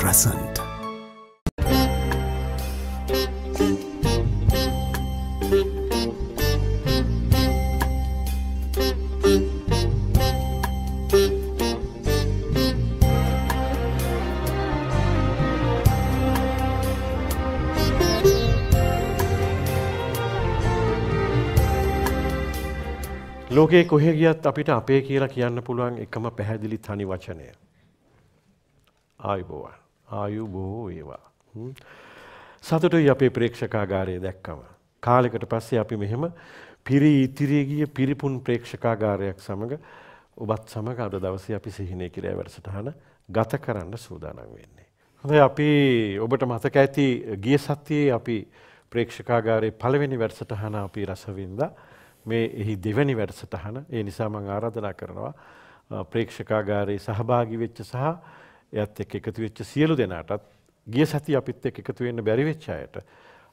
Crescent. ලෝකයේ කොහෙ ගියත් අපිට අපේ කියලා කියන්න පුළුවන් එකම පැහැදිලි තනි වචනය. ආයුබෝවන්. ආයු බොහෝ ඒවා. සතුටුයි අපේ ප්‍රේක්ෂකාගාරය දැක්කම. කාලෙකට පස්සේ අපි මෙහෙම පිරි ඉතිරී ගිය පිරිපුන් ප්‍රේක්ෂකාගාරයක් සමග ඔබත් සමග අද දවසේ අපි සිහිනය කිරෑ වැඩසටහන ගත කරන්න සූදානම් වෙන්නේ. හොඳයි අපි ඔබට මතක ඇති ගිය සතියේ අපි ප්‍රේක්ෂකාගාරයේ පළවෙනි වැඩසටහන අපි රසවින්දා. මේ එහි දෙවැනි වැඩසටහන ඒ නිසා මම ආරාධනා කරනවා ප්‍රේක්ෂකාගාරයේ සහභාගී වෙච්ච සහ එයත් එක්ක එකතු වෙච්ච සියලු දෙනාටත් ගිය සතිය අපිත් එක්ක එකතු වෙන්න බැරි වෙච්ච අයට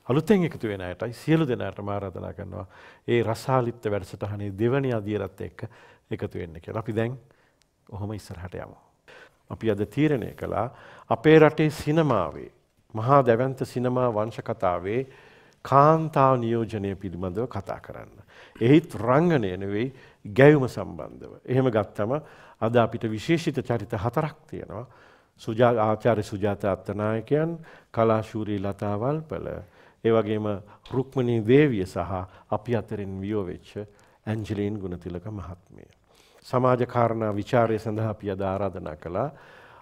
අලුතෙන් එකතු වෙන අයටයි සියලු දෙනාටම ආරාධනා කරනවා ඒ රසාලිත් වැඩසටහනේ දෙවැනි අදියරත් එක්ක එකතු වෙන්න කියලා. අපි දැන් ඔහොම ඉස්සරහට යමු. අපි අද තීරණය කළා අපේ රටේ සිනමාවේ මහා දැවැන්ත සිනමා වංශ කතාවේ කාන්තාව නියෝජනය පිළිබඳව කතා කරන්න. එහිත් රංගනය නෙවෙයි ගැයුම සම්බන්ධව. එහෙම ගත්තම අද අපිට විශේෂිත චරිත හතරක් තියෙනවා. සුජා ආචාර්ය සුජාත අත්තනායකයන්, කලාශූරී ලතාවල් පළ, ඒ වගේම රුක්මනී දේවිය සහ අපි අතරින් වියෝ වෙච්ච ඇන්ජලින් ගුණතිලක මහත්මිය. සමාජ කාරණා ਵਿਚාරය සඳහා අපි අද ආරාධනා කළා.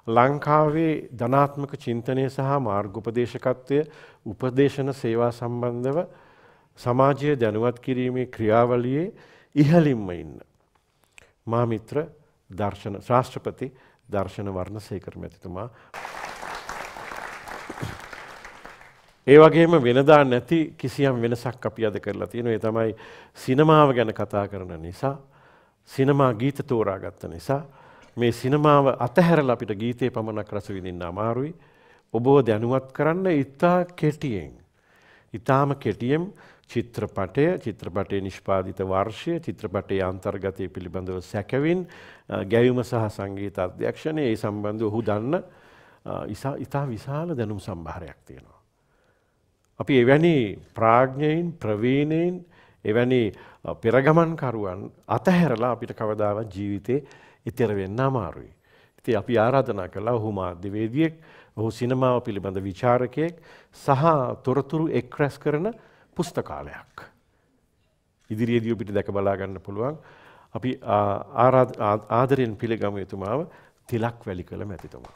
ලංකාවේ ධනාත්මක චින්තනය සහ මාර්ගෝපදේශකත්වය උපදේශන සේවා සම්බන්ධව සමාජය දැනුවත් කිරීමේ ක්‍රියාවලියේ ඉහළින්ම ඉන්න. මා මිත්‍ර දර්ශන ශාස්ත්‍රපති දර්ශන වර්ණසේකර මැතිතුමා. ඒ වගේම වෙනදා නැති කිසියම් වෙනසක් අපි අද කරලා තියෙනවා. ඒ තමයි සිනමාව ගැන කතා කරන නිසා, සිනමා ගීත තෝරාගත්ත නිසා මේ සිනමාව අතහැරලා අපිට ගීතේ පමණක් රස විඳින්න අමාරුයි. ඔබව දැනුවත් කරන්න ඉතා කෙටියෙන්. ඊටාම කෙටියෙන් චිත්‍රපටය චිත්‍රපටයේ නිෂ්පාදිත වර්ෂය චිත්‍රපටයේ අන්තර්ගතය පිළිබඳව සැකවින් ගැයුම සහ සංගීත අධ්‍යක්ෂණය ඒ සම්බන්ධ ඔහු දන්න ඉතා විශාල දැනුම් සම්භාරයක් තියෙනවා. අපි එවැනි ප්‍රාඥ්ඥයින් ප්‍රවීණයෙන් එවැනි පෙරගමන්කරුවන් අතහැරලා අපිට කවදාවත් ජීවිතේ ඉතර වෙන්න අමාරුයි. ඉති අපි ආරාධනා කලා ඔහු මාධ්‍යවේදියෙක් ඔහු සිනමාව පිළිබඳ විචාරකයෙක් සහ තොරතුරු එක් රැස් කරන පුස්තකාලයක්. ඉදිරියේදී ඔබට දැක බලා ගන්න පුළුවන්. අපි ආදරයෙන් පිළිගමු එතුමාව තිලක් වැලි කළ මැතිතුමා.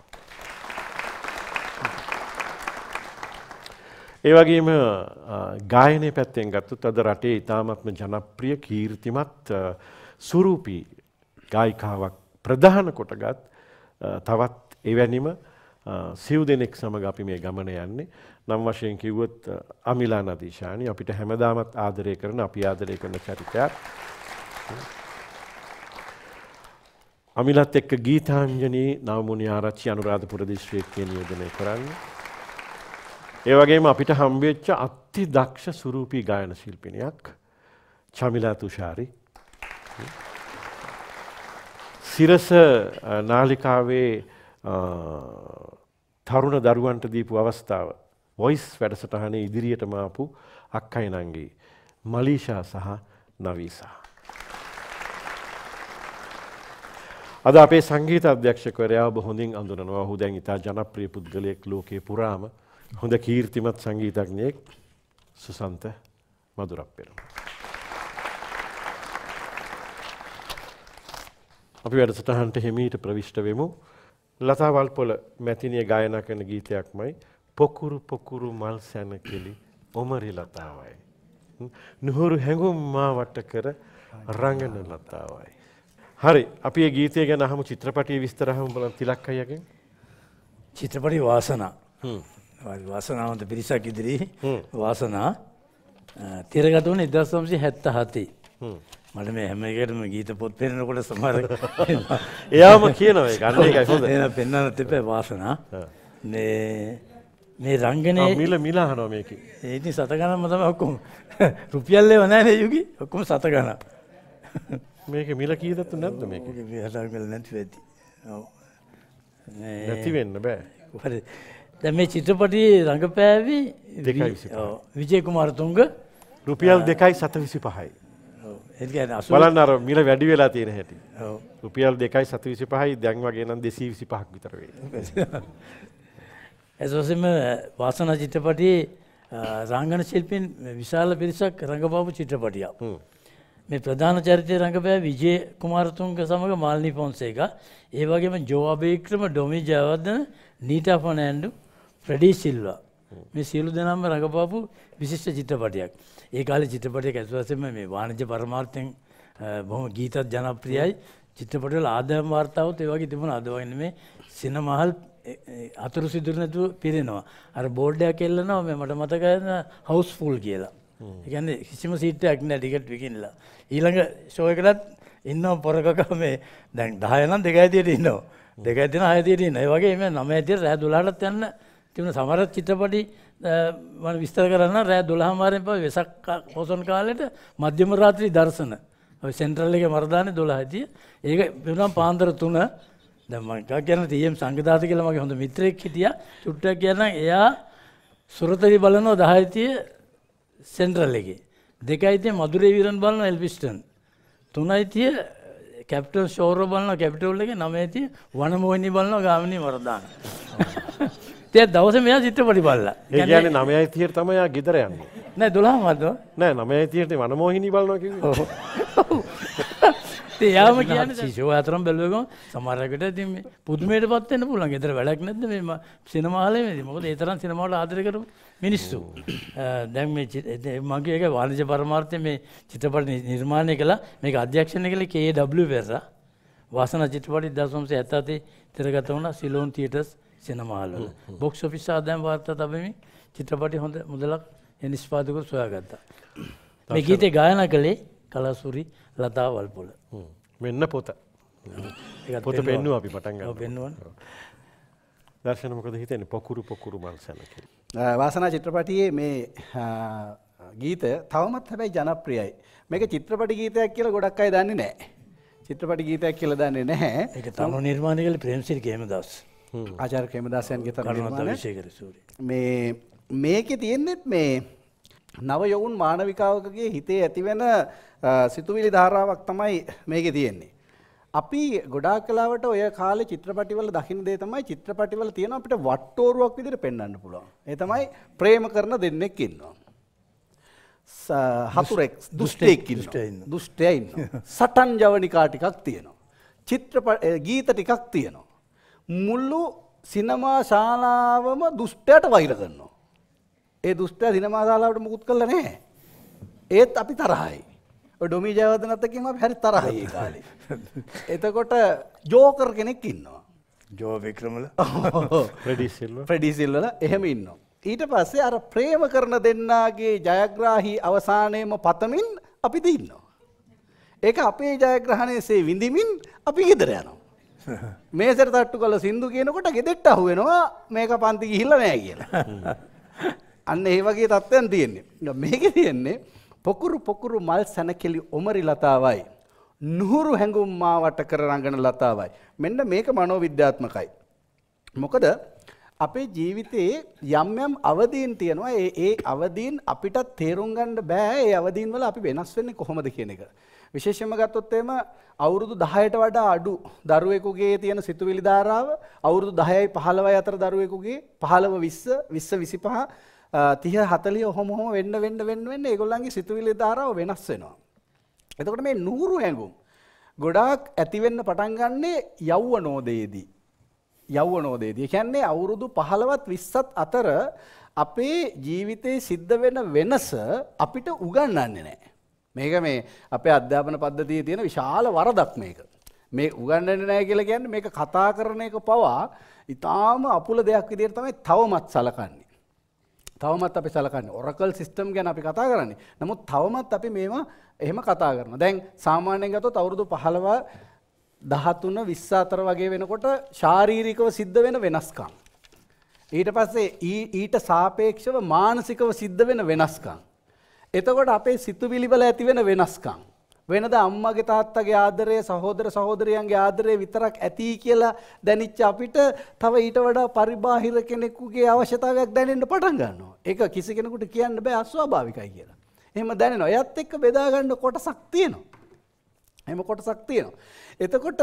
ඒ වගේම ගායනය පැත්තෙන් ගත්තුත් අද රටේ ඉතාමත්ම ජනප්‍රිය කීර්තිමත් සුරූපී ගායිකාවක් ප්‍රධාන කොටගත් තවත් එවැනිම සිව් දෙනෙක් සමඟ අපි මේ ගමන යන්නේ නම් වශයෙන් කිව්වොත් අමිලා නදීශානි අපිට හැමදාමත් ආදරය කරන අපි ආදරය කරන චරිතයක්. අමිලත් එක්ක ගීතාංජනී නවමුණි ආරච්චි අනුරාධපුර දිස්ත්‍රික්කයේ නියෝජනය කරන්නේ. ඒ වගේම අපිට හම්බෙච්ච අති දක්ෂ සුරූපී ගායන ශිල්පිනියක් චමිලා තුෂාරි. සිරස නාලිකාවේ තරුණ දරුවන්ට දීපු අවස්ථාව වොයිස් වැඩසටහනේ ඉදිරියටම ආපු අක්කයි නංගී මලීෂා සහ නවීසා. අද අපේ සංගීත අධ්‍යක්ෂකවරයා ඔබ හොඳින් අඳුනනවා ඔහු දැන් ඉතා ජනප්‍රිය පුද්ගලයෙක් ලෝකයේ පුරාම හොඳ කීර්තිමත් සංගීතඥයෙක් සුසන්ත මදුරක් පෙරුම. අපි වැඩසටහන්ට හිමීට ප්‍රවිෂ්ට වෙමු. ලතා වල්පොල මැතිනිය ගායනා කරන ගීතයක්මයි. පොකුරු පොකුරු මල් සැනකෙලි ඔමරි ලතාවයි. නුහුරු හැඟුම් මා වට කර රංගන ලතාවයි. හරි අපි ඒ ගීතය ගැන අහමු චිත්‍රපටයේ විස්තරහම බලන් තිලක් අයගෙන් චිත්‍රපටි වාසනා. වාසනාවන්ත පිරිසක් ඉදිරි වාසනා. තිරගත හැත්ත හතේ මට මේ හැම එකටම ගීත පොත් පෙන්නකොට සමහර එයාම කියනවා ඒක. අන්න ඒකයි හොඳ. එහෙනම් පෙන්වන්නත් එපා වාසනා. මේ මේ රංගනේ මිල මිල අහනවා මේකේ. ඒ ඉතින් සත ගණන්ම තමයි ඔක්කොම රුපියල් ඒව නැහැ නේ යුගි. ඔක්කොම සත ගණන් මේකේ මිල කීයදත් නැද්ද මේකේ? විහාර මිල නැති වෙති ඔව්. නැති වෙන්න බෑ. හරි. දැන් මේ චිත්‍රපටයේ රඟපෑවි 225 ඔව් විජේ කුමාරතුංග. රුපියල් 2.725යි බලන්නර මිල වැඩි වෙලා තියෙන හැටි. රුපියල් දෙකයි සතු විසි පහයි දැන් වගේ නම් දෙසී විසි පහක් විතරවේ ඇසෝසම වාසනා චිත්‍රපටයේ රංගන ශිල්පින් විශාල පිරිසක් රඟපාපු චිත්‍රපටියක්. මේ ප්‍රධාන චරිතය රඟපෑ විජය කුමාරතුන්ක සමඟ මාල්නි පොන්සේක. ඒ වගේම ජෝවාභේක්‍රම ඩොමි ජයවර්ධන නීටා පොනෑන්ඩු ප්‍රඩී සිල්වා. මේ සියලු දෙනම්ම රඟපාපු විශිෂ්ට චිත්‍රපටයක්. ඒ කාල චිත්‍රපටය ඇත්වසම මේ වාණජ පරමාර්ථයෙන් බොහොම ගීතත් ජනප්‍රියයි. චිත්‍රපටල ආදයම් වාර්තාවත් ඒවගේ තිබුණ. අදවන්න මේ සිනමහල් අතුරු සිදුරනැතුව පිරෙනවා. අර බෝඩ්ඩයක් කෙල්ලනවා මේ මට මතකයන හවස් ෆුල් කියලා. එකන්න කිසිම සිට්ටයක් නෑ ටිකට් විකිල්ලා ඊළඟ ශෝයකටත් ඉන්න පොරකක මේ දැන් දහයනම් දෙකයිතියට ඉන්නවා. දෙකඇතින අයතියට ඉන්න වගේ මේ නම ඇතිය රෑ දුලාටත් යන්න තිබුණ සමරත් චිත්‍රපටි මන විස්තර කරන්න රෑ දුළහමාරෙන් පව වෙසක් පොසොන් කාලෙට මධ්‍යම රාත්‍රී දර්ශන. සෙන්ට්‍රල් එක මර්ධානය දොලා ඇතිය ඒක වෙනම් පාන්දර තුන. දමක කියන තියම් සංගධාත කියල මගේ හොඳ මිත්‍රයෙක් හිටිය. චුට්ටක් කියන්න එයා සුරතරි බලනෝ දහයිතිය සෙන්ට්‍රල් එක. දෙකයිතිය මදුරේ විරන් බලන එල්පිස්ටන් තුනයිතිය කැප්ටල් ෂෝර බලන කැපිටවල් එක. නම ඇති වනමෝහිනි බලන ගාමනී වරදාන. තේ දවස මෙයා චිත්‍රපටි බල්ලා. කියන්නේ නමයයි තියට තමයා ගෙදර යන්නේ. නෑ දොලා මත්ව නෑ නමයයි තියට වනමෝහිනී බලනවා කිව්වේ. යාම කියන ශිෂෝ අතරම් බැලුවකම සමරකට ති පුදුමයට පත්වන්න පුලන් ෙතර වැඩක් නැද මෙම සිනමාලේ මොකද ඒතරම් සිනමාට ආදර කරු මිනිස්සු. දැන් මගේ එක වානිජ පරමාර්ථය මේ චිත්‍රපට නිර්මාණය කළ. මේ අධ්‍යක්ෂණය කළ කේ පෙර වාසන චිත්‍රපටි දසම්සේ ඇත්තති තිරගත වුණ. සිලෝන් තිීටස් සිනමාල බොක්ෂ ෆිස් ආදයම් වාර්තා තබමින් චිත්‍රපටි හොඳ මුදලක් නිස්පාදකු සොයාගත්තා. මේ ගීතේ ගායන කළේ කලසුරි ලතා වල්පොල. මෙන්න පොත. පොත පෙන්නුව. අපි පටන් පෙන්නුවන්. දර්ශන මොකද හිතෙන පොකුරු පොකුරු මල් සැලක. වාසනා චිත්‍රපටියේ මේ ගීත තවමත් හැබැයි ජනප්‍රියයි. මේක චිත්‍රපටි ගීතයක් කියලා ගොඩක් අය දන්නේ නෑ. චිත්‍රපටි ගීතයක් කියල දන්නේ නැහැ. එක තම නිර්මාණය කළ ප්‍රේම්සිරි කේම දස් ආචාර කේමදාසයන්ගේ තර ශේකර සූරි. මේ මේක තියෙන්නෙත් මේ නව යොවුන් මානවිකාවකගේ හිතේ ඇතිවෙන සිතුවිලි ධාරාවක් තමයි මේක තියෙන්නේ. අපි ගොඩා කලාවට ඔය කාල චිත්‍රපටිවල දකින දේ තමයි චිත්‍රපටිවල තියෙන අපිට වට්ටෝරුවක් විදිර පෙන්න්න පුළුවන්. ඒ තමයි ප්‍රේම කරන දෙන්නෙක් ඉන්නවා. හතුරෙක් දුෂ්ටයෙක් දුෂ්ටයයින්න. සටන් ජවනිකා ටිකක් තියෙනවා. චිත්‍රප ගීත ටිකක් තියෙනවා. මුල්ලු සිනමා ශාලාවම දුෂ්ටයට වෛර කරනවා. ඒ දුෂ්ටය සිනමා ශාලාවට මුකුත් කළ නෑ. ඒත් අපි තරහයි. ඩොමි ජයවදනත්තකින් හැරි තරහයි කාලේ. එතකොට ජෝකර් කෙනෙක් ඉන්නවා. ජෝ වික්‍රමල ප්‍රඩිසිල්වල එහෙම ඉන්න. ඊට පස්සේ අර ප්‍රේම කරන දෙන්නාගේ ජයග්‍රාහි අවසානයම පතමින් අපි දින්නවා. ඒක අපේ ජයග්‍රහණයසේ විඳමින් අපි ගෙදර යනවා. මේසර තට්ටු කල සිින්දු කියනකොට ගෙදෙට්ට අහුවෙනවා මේක පන්ති ගිහිල්ල නෑ කියලා. අන්න ඒ වගේ තත්ත්වයන් තියෙන්නේ. මේක තියෙන්නේ පොකුරු පොකුරු මල් සැනකෙලි ඔමරි ලතාවයි. නුහුරු හැඟුම් මාවට කර රඟන ලතාවයි. මෙන්න මේක මනෝවිද්‍යාත්මකයි. මොකද අපේ ජීවිතයේ යම් යම් අවදීන් තියෙනවා ඒ ඒ අවදීන් අපිට තේරුම් ගන්න බෑ ඒ අවදීන් වල අපි වෙනස් වෙන්නේ කොහොමද කියන එක. විශේෂයෙන්ම ගත්තොත් එම අවුරුදු 10ට වඩා අඩු දරුවෙකුගේ තියෙන සිතුවිලි ධාරාව අවුරුදු 10යි 15යි අතර දරුවෙකුගේ 15 20 20 25 තිහ හතලිය ඔහොම හොම වෙන්න වෙන්න වෙන්න වෙන්න ඒගොල්ලන්ගේ සිතුවිලි ධාරාව වෙනස් වෙනවා. එතකොට මේ නూరు හැඟුම් ගොඩාක් ඇතිවෙන්න පටන් ගන්නේ යෞවනෝදයේදී. යෞවනෝදයේදී. කියන්නේ අවුරුදු 15ත් 20ත් අතර අපේ ජීවිතේ සිද්ධ වෙන වෙනස අපිට උගන්වන්නේ නැහැ. මේක මේ අපේ අධ්‍යාපන පද්ධතියේ තියෙන විශාල වරදක් මේක. මේ උගන්වන්නේ නැහැ කියලා කියන්නේ මේක කතා කරන එක පවා ඊටාම අපුල දෙයක් විදිහට තමයි තවමත් සලකන්නේ. තවමත් අපි සලකන්නේ ඔරකල් සිස්ටම් ගැන අපි කතා කරන්නේ. නමුත් තවමත් අපි මේවා එහෙම කතා කරනවා. දැන් සාමාන්‍යයෙන් ගත්තොත් අවුරුදු 15 13 20 අතර වගේ වෙනකොට ශාරීරිකව සිද්ධ වෙන වෙනස්කම්. ඊට පස්සේ ඊට සාපේක්ෂව මානසිකව සිද්ධ වෙන වෙනස්කම්. එතකොට අපේ සිතුවිලි වල ඇති වෙන වෙනස්කම්. වෙනද අම්මගේ තාත්තගේ ආදරය සහෝදර සහෝදරයන්ගේ ආදරය විතරක් ඇති කියලා දැනිච්ච අපිට තව ඊට වඩා පරිබාහිර කෙනෙකුගේ අවශ්‍යතාවයක් දැනෙන්න පටන් ගන්නවා. ඒක කිසි කෙනෙකුට කියන්න බෑ අස්වාභාවිකයි කියලා. එහෙම දැනෙනවා. එයත් එක්ක බෙදා ගන්න කොටසක් තියෙනවා. එහෙම කොටසක් තියෙනවා. එතකොට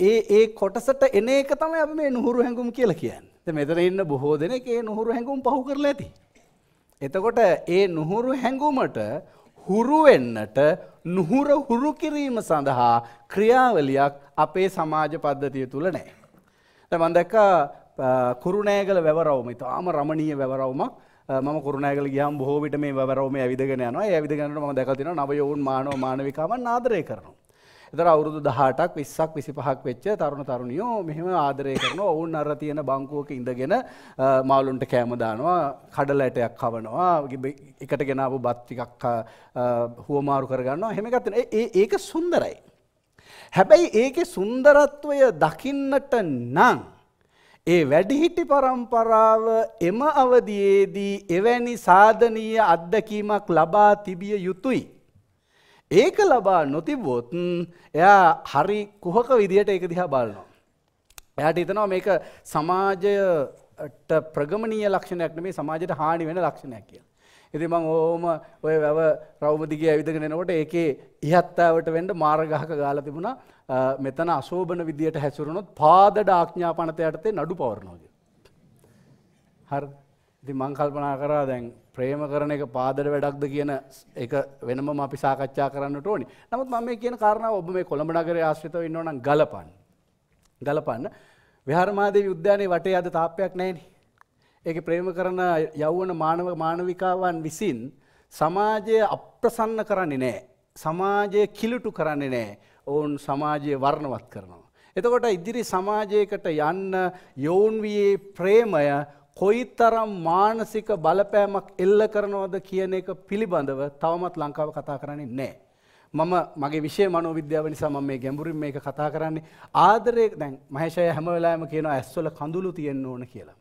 ඒ ඒ කොටසට එන එක තමයි අපි මේ නුහුරු හැඟුම් කියලා කියන්නේ. දැන් මෙතන ඉන්න බොහෝ දෙනෙක් ඒ නුහුරු හැඟුම් පහු කරලා ඇති. එතකොට ඒ නුහුරු හැඟුමට හුරු වෙන්නට නුහුර හුරු කිරීම සඳහා ක්‍රියාවලියක් අපේ සමාජ පද්ධතිය තුල නැහැ. දැන් මම දැක්කා කුරුණෑගල වැවරවුම. ඉතාම රමණීය වැවරවුමක්. මම කුරුණෑගල ගියාම බොහෝ විට මේ වැවරවුමේ ඇවිදගෙන යනවා. ඒ ඇවිදගෙන යනකොට මම දැකලා තියෙනවා නව යෝන් මානව මානවිකාවන් ආදරය කරනවා. එතර අවුරුදු 18ක් 20ක් 25ක් වෙච්ච තරුණ තරුණියෝ මෙහෙම ආදරය කරනවා. ඔවුන් අර තියෙන බංකුවක ඉඳගෙන මාළුන්ට කෑම දානවා, කඩල ඇටයක් කවනවා, එකට ගෙන ආපු බත් ටිකක් හුවමාරු කරගන්නවා. එහෙම එකක් තියෙනවා. ඒ ඒක සුන්දරයි. හැබැයි ඒකේ සුන්දරත්වය දකින්නට නම් ඒ වැඩිහිටි පරම්පරාව එම අවදියේදී එවැනි සාධනීය අත්දැකීමක් ලබා තිබිය යුතුයි. ඒක ලබා නොතිබොත් එයා හරි කුහක විදිහට ඒක දිහා බලනවා. එයාට හිතනවා මේක සමාජයට ප්‍රගමනීය ලක්ෂණයක් නෙමෙයි සමාජයට හානි වෙන ලක්ෂණයක් කියලා. ඉතින් මම ඕම ඔය වැව රවුම දිගේ ඇවිදගෙන එනකොට ඒකේ ඉහත්තාවට වෙන්න මාර්ගහක ගාලා තිබුණා මෙතන අශෝභන විදියට හැසිරුණොත් පාදඩ ආඥාපනත යටතේ නඩු පවරනවා කියලා. හරිද? ඉතින් මං කල්පනා කරා දැන් ප්‍රේම කරන එක පාදඩ වැඩක්ද කියන එක වෙනම අපි සාකච්ඡා කරන්නට ඕනි. නමුත් මම මේ කියන කාරණාව ඔබ මේ කොළඹ නගරයේ ආශ්‍රිතව ඉන්නව නම් ගලපන්න. ගලපන්න. විහාරමාදේවි උද්‍යානයේ වටේ අද තාප්පයක් නැහෙනේ. ඒක ප්‍රේම කරන යෞවන මානව මානවිකාවන් විසින් සමාජය අප්‍රසන්න කරන්නේ නැහැ. සමාජය කිලුටු කරන්නේ නැහැ. ඔවුන් සමාජය වර්ණවත් කරනවා. එතකොට ඉදිරි සමාජයකට යන්න යොවුන් වයේ ප්‍රේමය කොයිතරම් මානසික බලපෑමක් එල්ල කරනවද කියන එක පිළිබඳව තවමත් ලංකාව කතා කරන්නේ නැහැ. මම මගේ විෂය මනෝවිද්‍යාව නිසා මම මේ ගැඹුරින් මේක කතා කරන්නේ ආදරය දැන් මහේෂය හැම වෙලාවෙම කියනවා ඇස්වල කඳුළු තියෙන්න ඕන කියලා.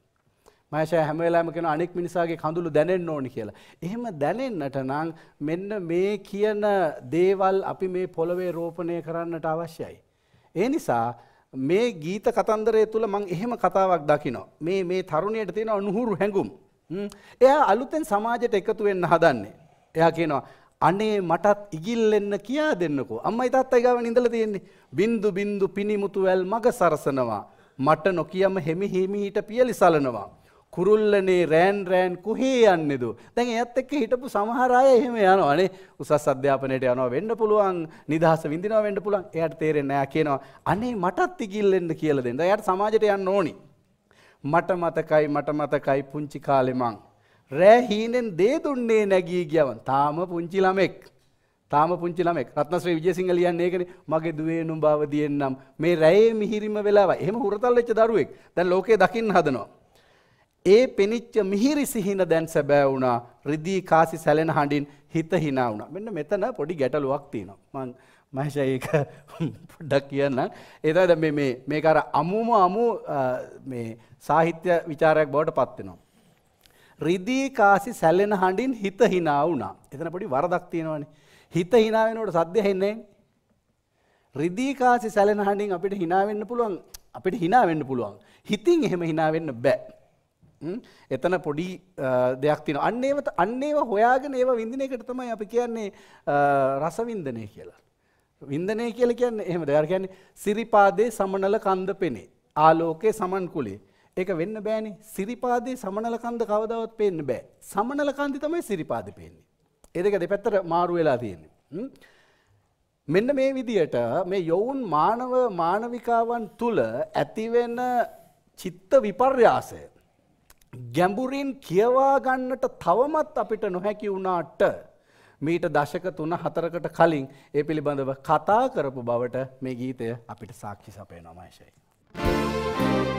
මහේෂය හැම වෙලාවෙම කියනවා අනෙක් මිනිසාගේ කඳුළු දැනෙන්න ඕනි කියලා. එහෙම දැනෙන්නට නම් මෙන්න මේ කියන දේවල් අපි මේ පොළවේ රෝපණය කරන්නට අවශ්‍යයි. ඒ නිසා මේ ගීත කතන්දරය තුළ මං එහෙම කතාවක් දකිනවා. මේ මේ තරුණයට තියෙන අනුහුරු හැඟුම්. එයා අලුතෙන් සමාජයට එකතු වෙන්න හදන්නේ. එයා කියනවා අනේ මටත් ඉගිල්ලෙන්න කියා දෙන්නකෝ. අම්මයි තාත්තයි ගාව ඉඳලා තියෙන්නේ. බින්දු බින්දු පිනිමුතු වැල් මග සරසනවා. මට නොකියම හිමි හිමීට පියලි සලනවා. කුරුල්ලනේ රෑන් රෑන් කොහේ යන්නේද? දැන් එයත් එක්ක හිටපු සමහර අය එහෙම යනවානේ. උසස් අධ්‍යාපනයට යනවා වෙන්න පුළුවන්, නිදහස විඳිනවා වෙන්න පුළුවන්. එයාට තේරෙන්නේ නැහැ කියනවා. අනේ මටත් ඉගිල්ලෙන්න කියලා දෙන්න. එයාට සමාජයට යන්න ඕනි. මට මතකයි මට මතකයි පුංචි කාලේ මං රෑ හීනෙන් දේ දුන්නේ නැගී ගියවන්. තාම පුංචි ළමෙක්. තාම පුංචි ළමෙක් රත්නශ්‍රී විජේසිංහ ලියන්නේ ඒකනේ මගේ දුවේ නුඹව දියෙන්නම් මේ රැයේ මිහිරිම වෙලාවයි එහෙම හුරතල් වෙච්ච දරුවෙක් දැන් ලෝකේ දකින්න හදනවා ඒ පෙනිච්ච මිහිරි සිහින දැන් සැබෑ වුණා රිදී කාසි සැලෙන හඬින් හිත hina වුණා. මෙන්න මෙතන පොඩි ගැටලුවක් තියෙනවා. මං මහේෂ ඒක පොඩ්ඩක් කියන්න. ඒ තමයි දැන් මේ මේ මේක අර අමුම අමු මේ සාහිත්‍ය ਵਿਚාරයක් බවට පත් වෙනවා. රිදී කාසි සැලෙන හඬින් හිත hina වුණා. එතන පොඩි වරදක් තියෙනවානේ. හිත hina වෙනකොට සද්ද ඇහෙන්නේ රිදී කාසි සැලෙන හඬින් අපිට hina වෙන්න පුළුවන්. අපිට hina වෙන්න පුළුවන්. හිතින් එහෙම hina වෙන්න බෑ. එතන පොඩි දෙයක් තින අන්නේව අන්නේව හොයාගෙන ඒව විඳින එකට තමයි අපි කියන්නේ රසවින්දනය කියලා. වින්දනය කියල කියන්න එහෙම දෙයක් කියන්නේ සිරිපාදේ සමනල කන්ද පෙනේ. ආලෝකයේ සමන් කුලේ. ඒක වෙන්න බෑනේ සිරිපාදේ සමනල කන්ද කවදාවත් පේන්න බෑ. සමනල කන්දි තමයි සිරිපාදේ පේන්නේ. ඒ දෙක දෙපැත්තට මාරු වෙලා තියෙන්නේ. මෙන්න මේ විදියට මේ යොවුන් මානව මානවිකාවන් තුල ඇතිවෙන චිත්ත විපර්යාසය ගැඹුරින් කියවා ගන්නට තවමත් අපිට නොහැකි වුණාට මීට දශක තුන හතරකට කලින් ඒ පිළිබඳව කතා කරපු බවට මේ ගීතය අපිට සාක්ෂි සපය නොමයිශයි. පුපුරු පුපුරු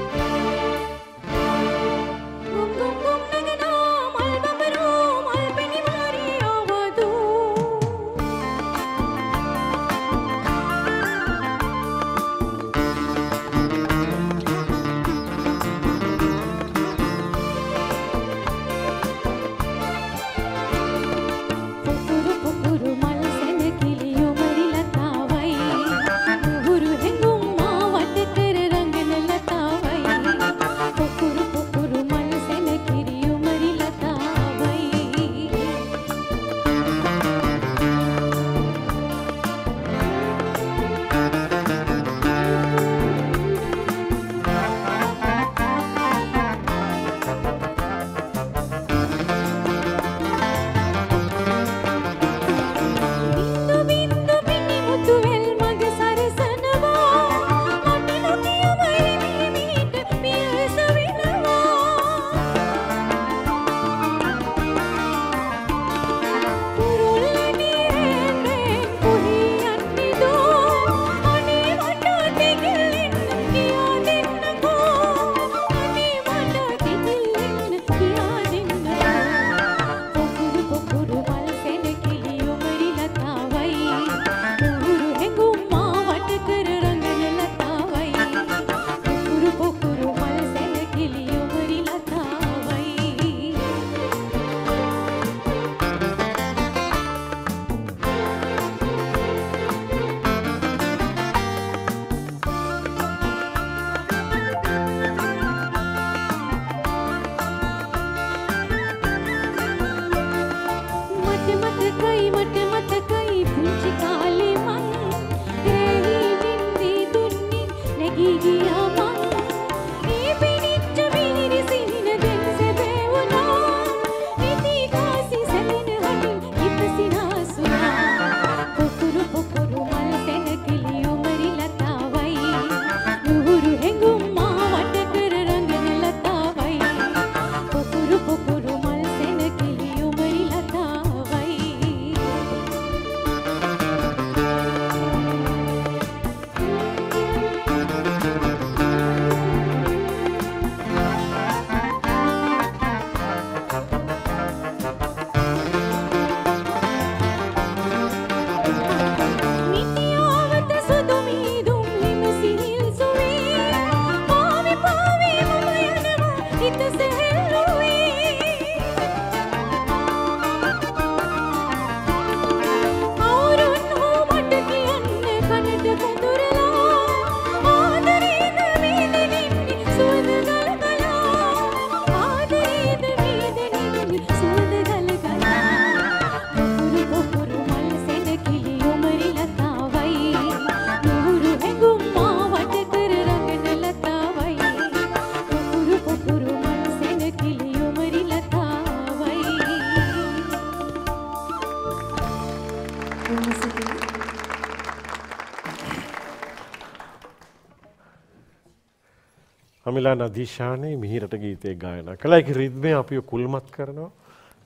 අමිලා නදීශානයේ මිහිරට ගීතය ගායනා කළා. ඒක රිද්මය අපිව කුල්මත් කරනවා.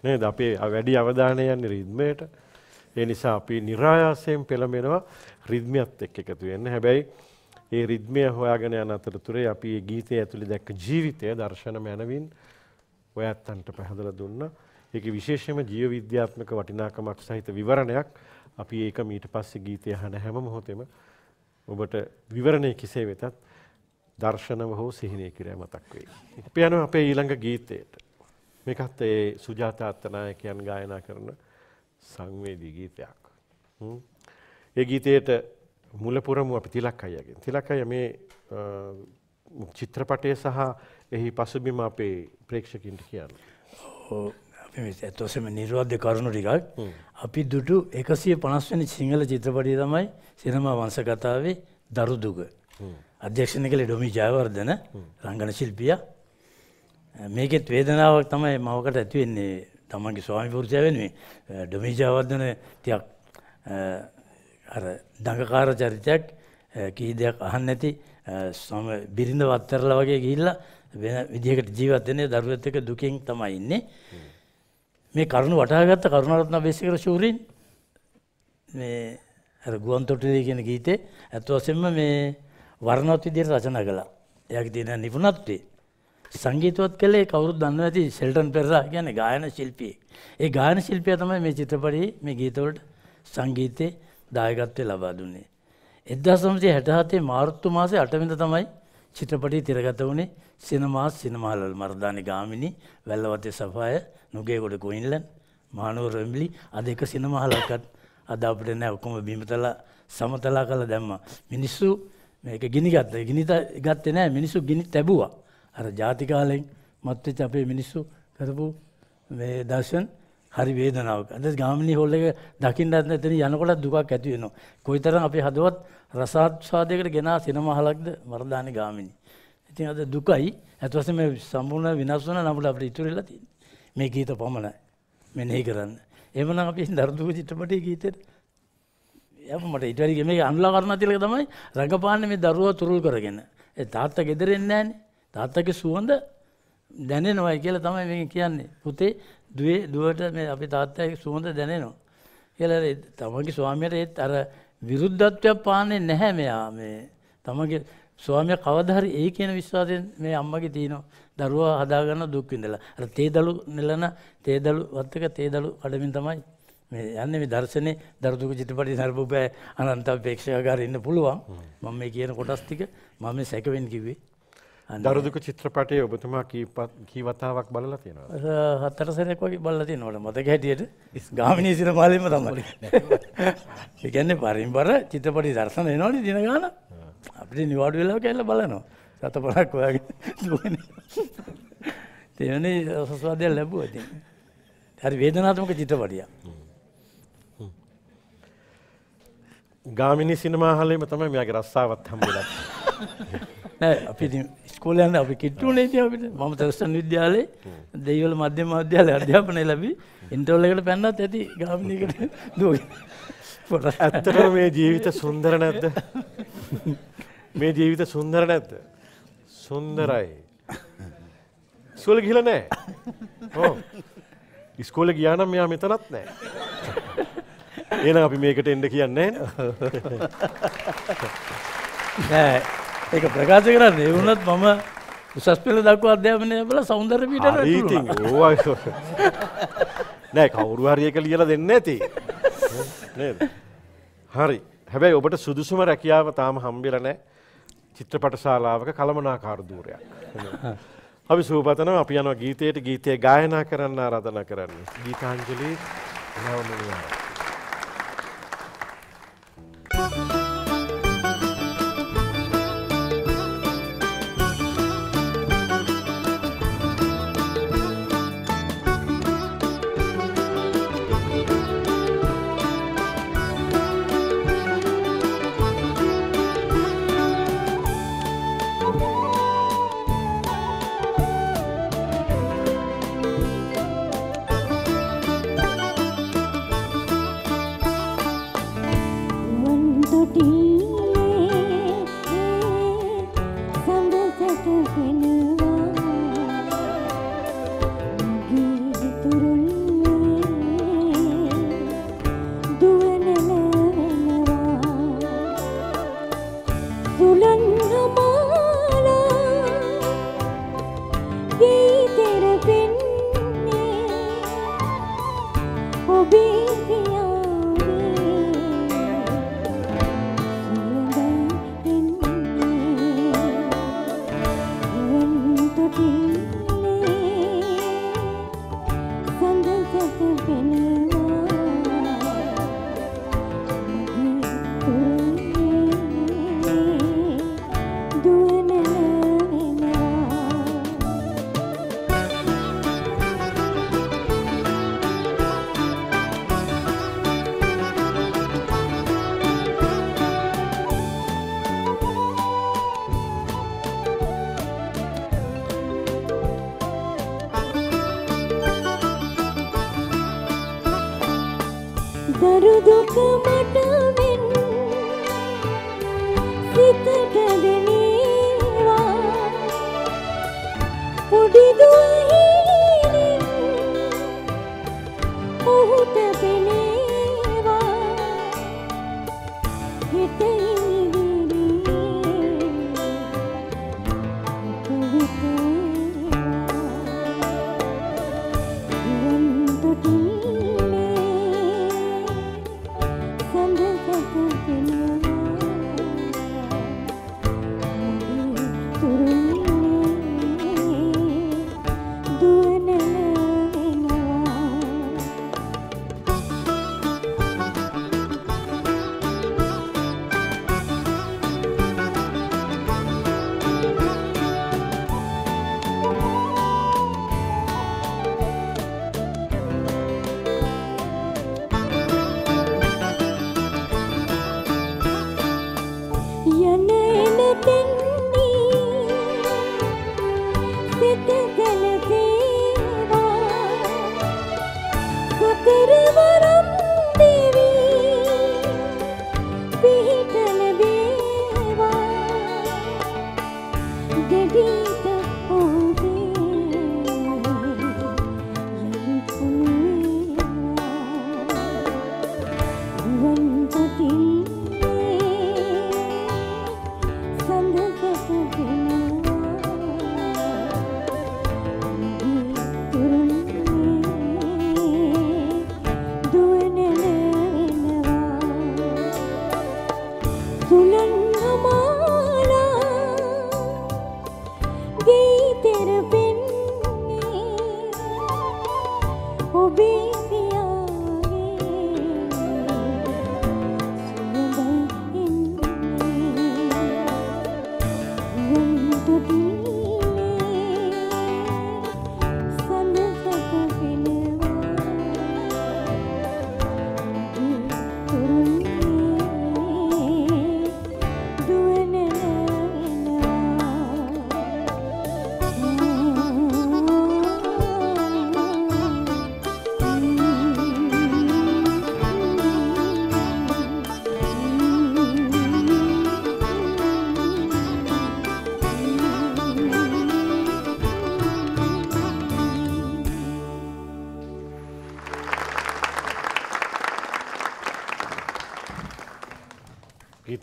නේද? අපේ වැඩි අවධානය යන්නේ රිද්මයට. ඒ නිසා අපි નિરાයාසයෙන් පෙළඹෙනවා රිද්මියත් එක්ක එකතු වෙන්න. හැබැයි ඒ රිද්මය හොයාගෙන යන අතරතුරේ අපි මේ ගීතය ඇතුලේ දැක්ක ජීවිතය දර්ශන මනවින් ඔයත්තන්ට පැහැදලා දුන්නා. ඒකේ විශේෂම ජීව විද්‍යාත්මක වටිනාකමක් සහිත විවරණයක් අපි ඒක ඊට පස්සේ ගීතය අහන හැම මොහොතෙම ඔබට විවරණය කෙසේ වෙතත් දර්ශනව හෝ සිහිනය කිරෑ මතක් වෙයි. අපි යනවා අපේ ඊළඟ ගීතයට. මේකත් ඒ සුජාතා අත්තනායකයන් ගායනා කරන සංවේදී ගීතයක්. ඒ ගීතයට මුල පුරමු අපි තිලක් අයියාගෙන්. තිලක් අයියා මේ චිත්‍රපටය සහ එහි පසුබිම අපේ ප්‍රේක්ෂකින්ට කියන්න. ඕ, අපි මේ ඇත්තවසම නිර්වාද්‍ය කරුණු ටිකක් අපි දුටු එකසිය පනස්වනි සිංහල චිත්‍රපටිය තමයි සිනමා වංශ කතාවේ දරුදුග. අධ්‍යක්ෂණ කළේ ඩොමි ජයවර්ධන රංගන ශිල්පිය. මේකෙත් වේදනාවක් තමයි මවකට ඇතිවෙන්නේ තමන්ගේ ස්වාමි පුරුෂය වෙනුවෙන් ඩොමි ජයවර්ධන ටිකක් අර දඟකාර චරිතයක් කී දෙයක් අහන්න නැති සම බිරිඳ වත්තරලා වගේ ගිහිල්ලා වෙන විදිහකට ජීවත් වෙන්නේ දරුවෙත් එක්ක දුකින් තමයි ඉන්නේ. මේ කරුණ වටහාගත්ත කරුණාරත්න බේසිකර ශූරින් මේ අර ගුවන් තොටිලේ කියන ගීතේ ඇත්ත වශයෙන්ම මේ වර්ණවත් විදිහට රචනා කළා. එයාගේ තියෙන නිපුණත්වය. සංගීතවත් කළේ කවුරුත් දන්නවා ඇති ෂෙල්ටන් පෙරරා කියන්නේ ගායන ශිල්පියෙක්. ඒ ගායන ශිල්පියා තමයි මේ චිත්‍රපටයේ මේ ගීතවලට සංගීතේ දායකත්වය ලබා දුන්නේ. 1967 මාර්තු මාසේ 8 වෙනිදා තමයි චිත්‍රපටය තිරගත වුණේ සිනමා සිනමාලවල මර්දානි ගාමිණී වැල්ලවත්තේ සෆාය නුගේගොඩ ගෝයින්ලන් මහනුවර වෙම්බලි අද එක සිනමාලක්වත් අද අපිට නෑ ඔක්කොම බිමතලා සමතලා කරලා දැම්මා මිනිස්සු මේක ගිනි ගත්තා ගිනි ත- ගත්තේ නෑ මිනිස්සු ගිනි තැබුවා අර ජාති කාලෙන් මත්වෙච්ච අපේ මිනිස්සු කරපු මේ දර්ශන හරි වේදනාවක්. අද ගාමිණී හෝල් එක දකින්නත් නැතන යනකොට දුකක් ඇති වෙනවා. කොයිතරම් අපේ හදවත් රසාස්වාදයකට ගෙනා සිනමාහලක්ද මරදානි ගාමිණී. ඉතින් අද දුකයි ඇත්ත වශයෙන්ම මේ සම්පූර්ණ විනාශ වුණා නමුත් අපිට ඉතුරු වෙලා තියෙන්නේ. මේ ගීත පමණයි. මෙනෙහි කරන්න. එහෙමනම් අපි දරුදුක චිත්‍රපටයේ ගීතෙට යම මට ඊට වැඩි මේක අනුලා කරුණා තියලක තමයි රඟපාන්නේ මේ දරුවා තුරුල් කරගෙන. ඒ තාත්තා ගෙදර එන්නේ නැහනේ. තාත්තගේ සුවඳ දැනෙනවයි කියලා තමයි මේක කියන්නේ. පුතේ දුවේ දුවට මේ අපේ තාත්තගේ සුවඳ දැනෙනවා. කියලා අර තමන්ගේ ස්වාමියාට ඒත් අර විරුද්ධත්වයක් පාන්නේ නැහැ මෙයා මේ තමන්ගේ ස්වාමියා කවදා හරි ඒ කියන විශ්වාසයෙන් මේ අම්මගේ තියෙනවා. දරුවා හදාගන්න දුක් විඳලා. අර තේදලු නෙලන තේදලු වත්තක තේදලු කඩමින් තමයි මේ යන්නේ මේ දර්ශනේ දරුදුක චිත්‍රපටි නරපුපෑ අනන්ත අපේක්ෂාකාරී ඉන්න පුළුවන්. මම මේ කියන කොටස් ටික මම මේ සැකවෙන් කිව්වේ. දරුදුක චිත්‍රපටයේ ඔබතුමා කී වතාවක් බලලා තියෙනවා. හතර සැරයක් වගේ බලලා තියෙනවා මතක හැටියට ගාමිණී සිනමාලෙම තමයි. ඒ කියන්නේ පරිම්බර චිත්‍රපටි දර්ශන එනවනේ දින ගාන. අපිට නිවාඩු වෙලාව කියලා බලනවා. සත පහක් හොයාගෙන. තේරෙන්නේ රසස්වාදය ලැබුවා ඉතින්. හරි වේදනාත්මක චිත්‍රපටියක්. ගාමිනි සිනමාහලේම තමයි මෙයාගේ රස්සාවත් හම්බෙලා. නෑ අපි ස්කෝලයන්න අපි කිට්ටුනේ ති අපිට මම තරස්ටන් විද්‍යාලේ දෙවල මධ්‍ය මධ්‍යාල අධ්‍යාපනය ලැබී ඉන්ටෝල්ලකට පැන්නත් ඇති ගාමිනීකට දුව පොට ඇත්තටම මේ ජීවිත සුන්දර නැද්ද? මේ ජීවිත සුන්දර නැද්ද? සුන්දරයි. ඉස්කෝලේ ගිහලා නැහැ. ඔව්. ඉස්කෝලේ ගියා නම් මෙයා මෙතනත් නැහැ. එහෙනම් අපි මේකට එන්න කියන්නේ නෑ ඒක ප්‍රකාශ කරන්න එවුනත් මම උසස් පෙළ දක්වා අධ්‍යාපනය බල සෞන්දර පිට නෑ කවුරු හරි එක ලියලා දෙන්න ඇති. නේද? හරි. හැබැයි ඔබට සුදුසුම රැකියාව තාම හම්බෙලා නැහැ. චිත්‍රපට ශාලාවක කළමනාකාර ධූරයක්. අපි සූපතනවා අපි යනවා ගීතයට ගීතය ගායනා කරන්න ආරාධනා කරන්නේ. ගීතාංජලි නවමනියා. thank you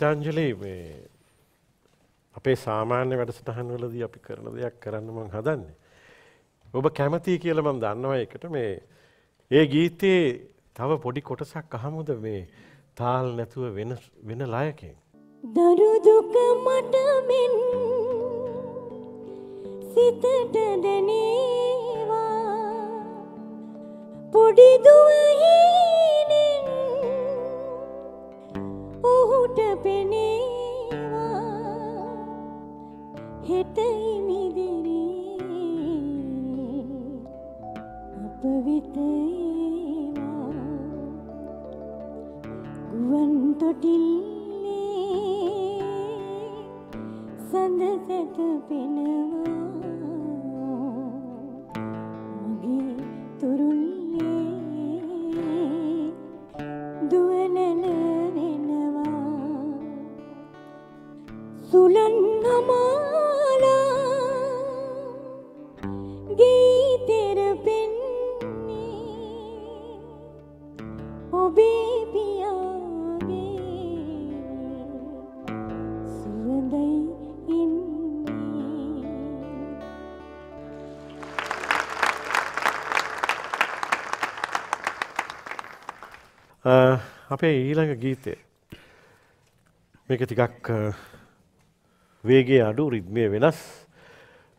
ගීතාංජලි මේ අපේ සාමාන්‍ය වැඩසටහන්වලදී අපි කරන දෙයක් කරන්න මං හදන්නේ. ඔබ කැමතියි කියලා මම දන්නවා එකට මේ ඒ ගීතයේ තව පොඩි කොටසක් අහමුද මේ තාල් නැතුව වෙන වෙන ලයකෙන්. දරු දුක මට මෙන් සිතට දැනේවා පොඩි දුවහිනෙන් ඔහුට පෙනේවා. හෙට ඉමිදිරී අප වෙත ඒවා. ගුවන් තොටිල්ලේ සඳ සැත පෙනවා. සුලන් හමාලා ගීතෙර පෙන්නේ ඔබේ පියාගේ සුවඳයි ඉන්නේ. අ, අපේ ඊළඟ ගීතය. මේක ටිකක් අ, වේගේ අඩු රිද්මය වෙනස්.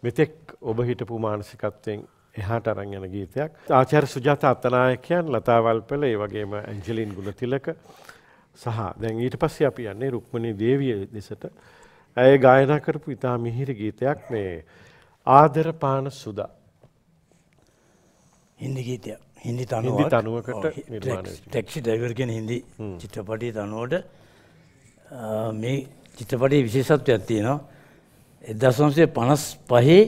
මෙතෙක් ඔබ හිටපු මානසිකත්වයෙන් එහාට අරන් යන ගීතයක්. ආචාර්ය සුජාත අත්තනායකයන් ලතාවල්පල ඒ වගේම ඇන්ජලින් ගුණතිලක සහ දැන් ඊට පස්සේ අපි යන්නේ රුක්මනී දේවිය දෙසට. ඇය ගායනා කරපු ඉතා මිහිරි ගීතයක් මේ ආදර පාන සුදා. හින්දි ගීතයක්. හින්දි තනුවක්. තනුවකට. ටෙක්සි ඩයිවර්ගෙන හින්දි චිත්‍රපටී තනුවට මේ චිත්‍රපටයේ විශේෂත්වයක් තියෙනවා. එදසන්සේ පනස් පහේ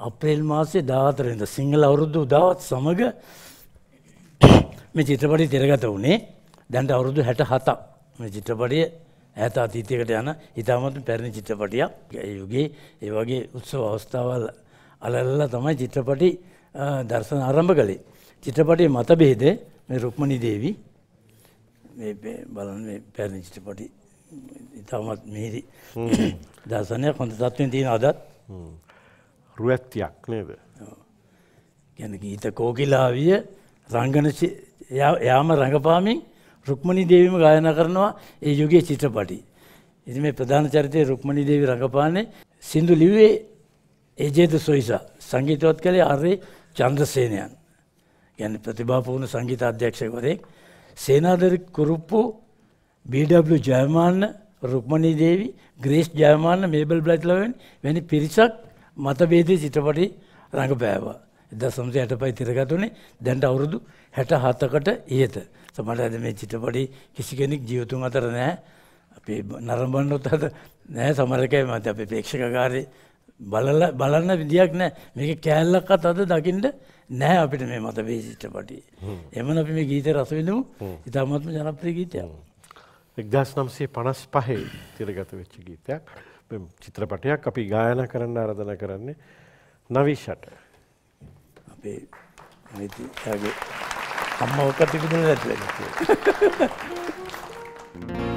අප්‍රේල් මාසේ දාතරද සිංහල අවුරුදු උදාවත් සමඟ මේ චිත්‍රපටි තිරගත වුණේ. දැන්ට අවුරුදු හැට හතක් මේ චිත්‍රපටිය ඇත අතීතයකට යන ඉතාමත් පැරණි චිත්‍රපටියක්. ඒ යුගේ ඒ වගේ උත්සව අවස්ථාවල් අලල්ල තමයි චිත්‍රපටි අ, දර්ශන ආරම්භ කළේ. චිත්‍රපටයේ මතබේද මේ රුක්මණි දේවී. මේ පේ- බලන්න මේ පැරණි චිත්‍රපටි. ඉතාමත් මිහිරි දර්ශනයක් හොඳ තත්වෙන් තියෙන අදත් රුවැත්තියක් නේද. ගැන ගීත කෝකිලාවිය රංගන යාම රඟපාමින් රුක්මණි දේවීම ගායන කරනවා ඒ යුගයේ චිත්‍රපටි. ඉති මේ ප්‍රධාන චරිතය රුක්මණි දේවී රඟපාන්නේ සිින්දු ලිවේ ඒජේත සොයිසා සංගීතවත් කළේ අර්රේ චන්ද්‍රසේනයන්. ගැන ප්‍රතිභාපූර්ණ සංගීත අධ්‍යක්ෂකවරයෙක් Senadara Kuruppu BW Jayamanne Rukmani Devi Grace Jayamanne Mabel බ්ලයිට්ලවෙන් වැනි පිරිසක් මතබේදී චිත්‍රපටි රඟපෑවා. එද සම්සය ඇට පයි තිරගතුනේ දැන්ට අවුරුදු හැට හත්තකට ඉහත. සමට ඇද මේ චිත්‍රපටි කිසි කෙනෙක් ජීවතුන් අතර නෑ අපේ නරඹන්නොත් අද නෑ සමරකය මත අපේ පේක්ෂකාරය බලල බලන්න විදියක් නෑ මේක කෑල්ලක්කත් අද දකිින්ට නෑ අපිට මේ මත වේ චිත්‍රපටි. එමන අපි මේ ගීත රසවිඳමු ඉතාමත්ම ජනප්‍රී ගීතයක්. එක්දස් නම්සේ පනස් පහේ තිරගත වෙච්ච ගීතයක් මෙම චිත්‍රපටයක් අපි ගායන කරන්න අරධන කරන්නේ නවිෂට. අපේ යාගේ අම්ම ඔක්ක තිබුණ ඇත්ල ආදර පාන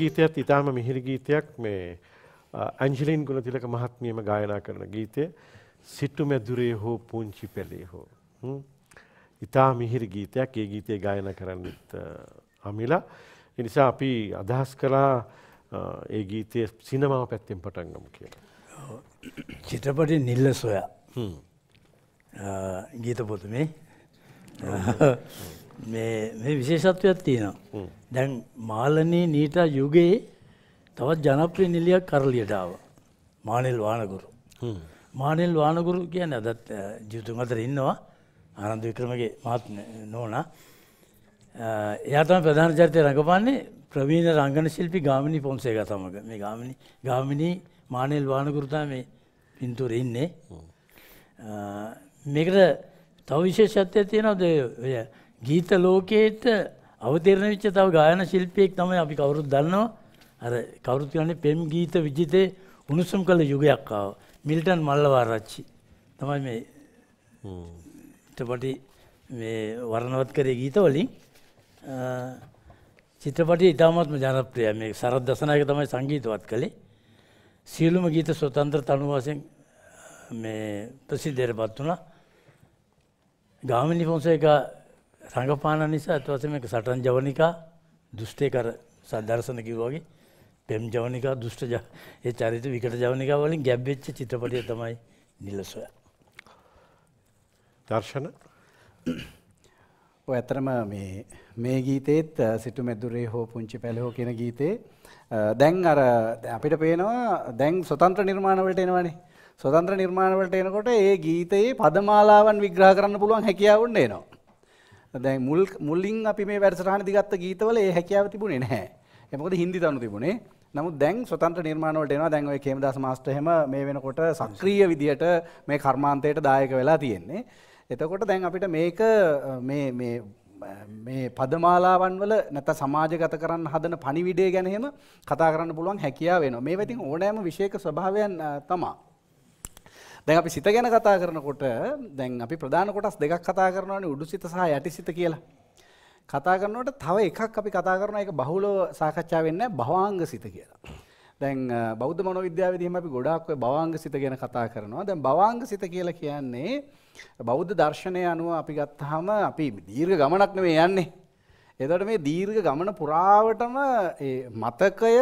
ගීතයත් ඉතාම මිහිරි ගීතයක් මේ ඇංජලින් ගුණතිලක මහත්මියම ගායනා කරන ගීතය සිට්ටු මැදුරේ හෝ පුංචි පෙළේ හෝ. ඉතා මිහිරි ගීතයක් ඒ ගීතය ගායන කරන්නත් අමිලා. එනිසා අපි අදහස් කලා ඒ ගීතය සිනමාව පැත්තෙන් පටන්ගම කියලා. චිත්‍රපටි නිල්ල සොයා ගීත පොතු මේ මේ විශේෂත්වයක් තියෙනවා. දැන් මාලනී නීට යුගයේ තවත් ජනප්‍රිය නිලියක් කරලියටාව. මානෙල් වානගුරු. මානෙල් වානගුරු කියන අදත් ජිතුන් අතර ඉන්නවා ආනන්ද වික්‍රමගේ මාත් නෝන. එයාතම ප්‍රධාන චරිතය රඟපන්නේ ප්‍රවීණ රංගන ශිල්පි ගාමිණි පොන්සේක තමක මේ ගාමිණි ගාමිණී මානෙල් වානගුරුතා මේ පින්තුර ඉන්නේ. මේකට තව විශේෂත්වය තියෙනවද ඔය ගීත ලෝකයට අවතීරණ විච්ච තව ගායන ශිල්පියෙක් තමයි අපි කවුරුත් දන්නවා. අර කවුරුත් කියන්නේ පෙම් ගීත විජිතේ උණුසුම් කළ යුගයක් ආවා. මිල්ටන් මල්ලවාරච්චි තමයි මේ චිත්‍රපටි මේ වර්ණවත් කරේ ගීත වලින් චිත්‍රපටි ඉතාමත්ම ජනප්‍රියයි. මේ සරත් දසනායක තමයි සංගීතවත් කළේ. සියලුම ගීත ස්වතන්ත්‍ර තනු වශයෙන් මේ ප්‍රසිද්ධයටපත් වුණා. ගාමිණි ෆොන්සේකා රඟපාන නිසා ඇත්ත වශයෙන්ම ඒක සටන් ජවනිකා දුෂ්ටේකර සදර්ශන කිව්වා වගේ පෙම් ජවනිකා දුෂ්ට ජ ඒ චරිත විකට ජවනිකා වලින් ගැබ් වෙච්ච චිත්‍රපටිය තමයි නිලසොය. දර්ශන ඔය ඇතරම මේ මේ ගීතේත් සිටු මැදුරේ හෝ පුංචි පැලහෝ කියන ගීතේ දැන් අර අපිට පේනවා දැන් ස්වතන්ත්‍ර නිර්මාණවලට එනවනේ ස්වතන්ත්‍ර නිර්මාණවලට එනකොට ඒ ගීතයේ පදමාලාවන් විග්‍රහ කරන්න පුළුවන් හැකියාවුන් එනවා. දැන් මුල් මුලින් අපි මේ වැඩසටහනදී ගත්ත ගීතවල ඒ හැකියාව තිබුණේ නැහැ. ඒ මොකද හින්දි තනු තිබුණේ. නමුත් දැන් ස්වතන්ත්‍ර නිර්මාණ වලට එනවා. දැන් ඔය කේමදාස මාස්ටර් එහෙම මේ වෙනකොට සක්‍රීය විදියට මේ කර්මාන්තයට දායක වෙලා තියෙන්නේ. එතකොට දැන් අපිට මේක මේ මේ මේ පදමාලාවන් වල නැත්නම් සමාජගත කරන්න හදන පණිවිඩය ගැන එහෙම කතා කරන්න පුළුවන් හැකියාව වෙනවා. මේවා ඉතින් ඕනෑම විශේෂක ස්වභාවයන් තමයි. දැන් අපි සිත ගැන කතා කරනකොට දැන් අපි ප්‍රධාන කොටස් දෙකක් කතා කරනවානේ උඩුසිත සහ යටිසිත කියලා. කතා කරනකොට තව එකක් අපි කතා කරනවා ඒක බහුලව සාකච්ඡා වෙන්නේ භවාංග සිත කියලා. දැන් බෞද්ධ මනෝවිද්‍යාවේදී එහෙම අපි ගොඩාක් ඔය භවාංග සිත ගැන කතා කරනවා. දැන් භවාංග සිත කියලා කියන්නේ බෞද්ධ දර්ශනය අනුව අපි ගත්තාම අපි දීර්ඝ ගමනක් නෙවෙයි යන්නේ. එතකොට මේ දීර්ඝ ගමන පුරාවටම ඒ මතකය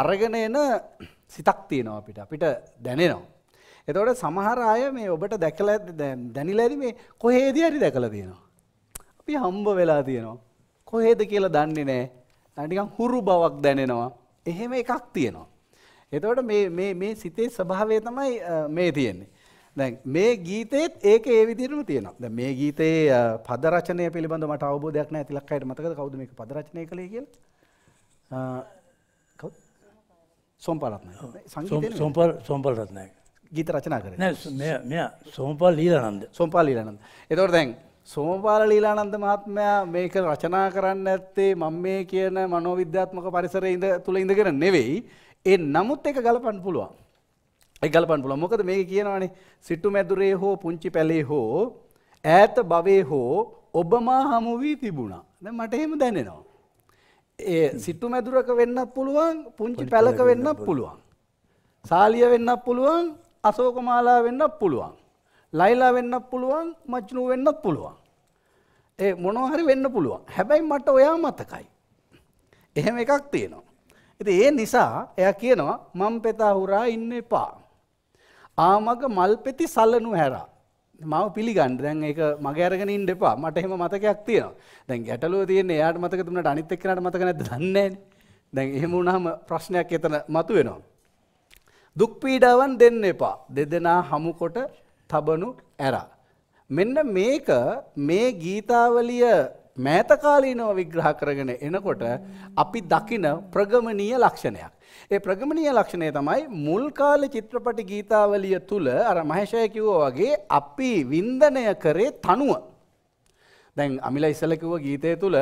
අරගෙන එන සිතක් තියෙනවා අපිට. අපිට දැනෙනවා. එතකොට සමහර අය මේ ඔබට දැකලා දැනිලා ඇති මේ කොහේදී හරි දැකලා තියෙනවා. අපි හම්බ වෙලා තියෙනවා. කොහේද කියලා දන්නේ නැහැ. නිකන් හුරු බවක් දැනෙනවා. එහෙම එකක් තියෙනවා. එතකොට මේ සිතේ ස්වභාවය තමයි මේ තියෙන්නේ. දැන් මේ ගීතේත් ඒක ඒ විදිහටම තියෙනවා. දැන් මේ ගීතේ පද රචනය පිළිබඳව මට අවබෝධයක් නැහැ. තිලක් අයට මතකද කවුද මේක පද රචනය කළේ කියලා? කවුද? සෝම්පල් රත්නායක. සංගීතේ සෝම්පල් සෝම්පල් රත්නායක. ගීත රචනා කරේ. නෑ මෙයා සෝම්පල් ලීලානන්ද. සෝම්පල් ලීලානන්ද. එතකොට දැන් සෝමපාල ලීලානන්ද මහත්මයා මේක රචනා කරන්න ඇත්තේ මම මේ කියන මනෝවිද්‍යාත්මක පරිසරයේ ඉඳ තුල ඉඳගෙන නෙවෙයි. ඒ නමුත් ඒක ගලපන්න පුළුවන්. ඒක ගලපන්න පුළුවන්. මොකද මේක කියනවානේ සිටු මැදුරේ හෝ පුංචි පැලේ හෝ ඈත භවයේ හෝ ඔබ මා හමු වී තිබුණා. දැන් මට එහෙම දැනෙනවා. ඒ සිට්ටු මැදුරක වෙන්නත් පුළුවන් පුංචි පැලක වෙන්නත් පුළුවන්. සාලිය වෙන්නත් පුළුවන් අසෝකමාලා වෙන්නත් පුළුවන්. ලයිලා වෙන්නත් පුළුවන් මච්නු වෙන්නත් පුළුවන්. ඒ මොනොහරි වෙන්න පුළුවන් හැබැයි මට ඔයා මතකයි. එහෙම එකක් තියෙනවා. ඉති ඒ නිසා එය කියනවා මං පෙතා හුරා ඉන්න එපා. ආමග මල්පෙති සල්ලනු හැරා. මව පිළිගන්න දැන් ඒක මගේ අරගෙන ඉන්න එපා මට එහෙම මතකයක් තියෙනවා. දැන් ගැටලුව තියෙන්නේ එයාට මතක තුනට අනිත් එක්කනට මතක නැද්ද දන්නේ නැහැ. දැන් එහෙම වුණාම ප්‍රශ්නයක් එතන මතුවෙනවා. දුක් පීඩාවන් දෙන්න එපා. දෙදෙනා හමුකොට තබනු ඇරා. මෙන්න මේක මේ ගීතාවලිය මෑතකාලීනව විග්‍රහ කරගෙන එනකොට අපි දකින ප්‍රගමනීය ලක්ෂණයක්. ඒ ප්‍රගමනීය ලක්ෂණය තමයි මුල් කාල චිත්‍රපටි ගීතාවලිය තුළ අර මහේෂය කිව්ව වගේ අපි වින්දනය කරේ තනුව. දැන් අමිල ඉස්සල කිව්ව ගීතය තුළ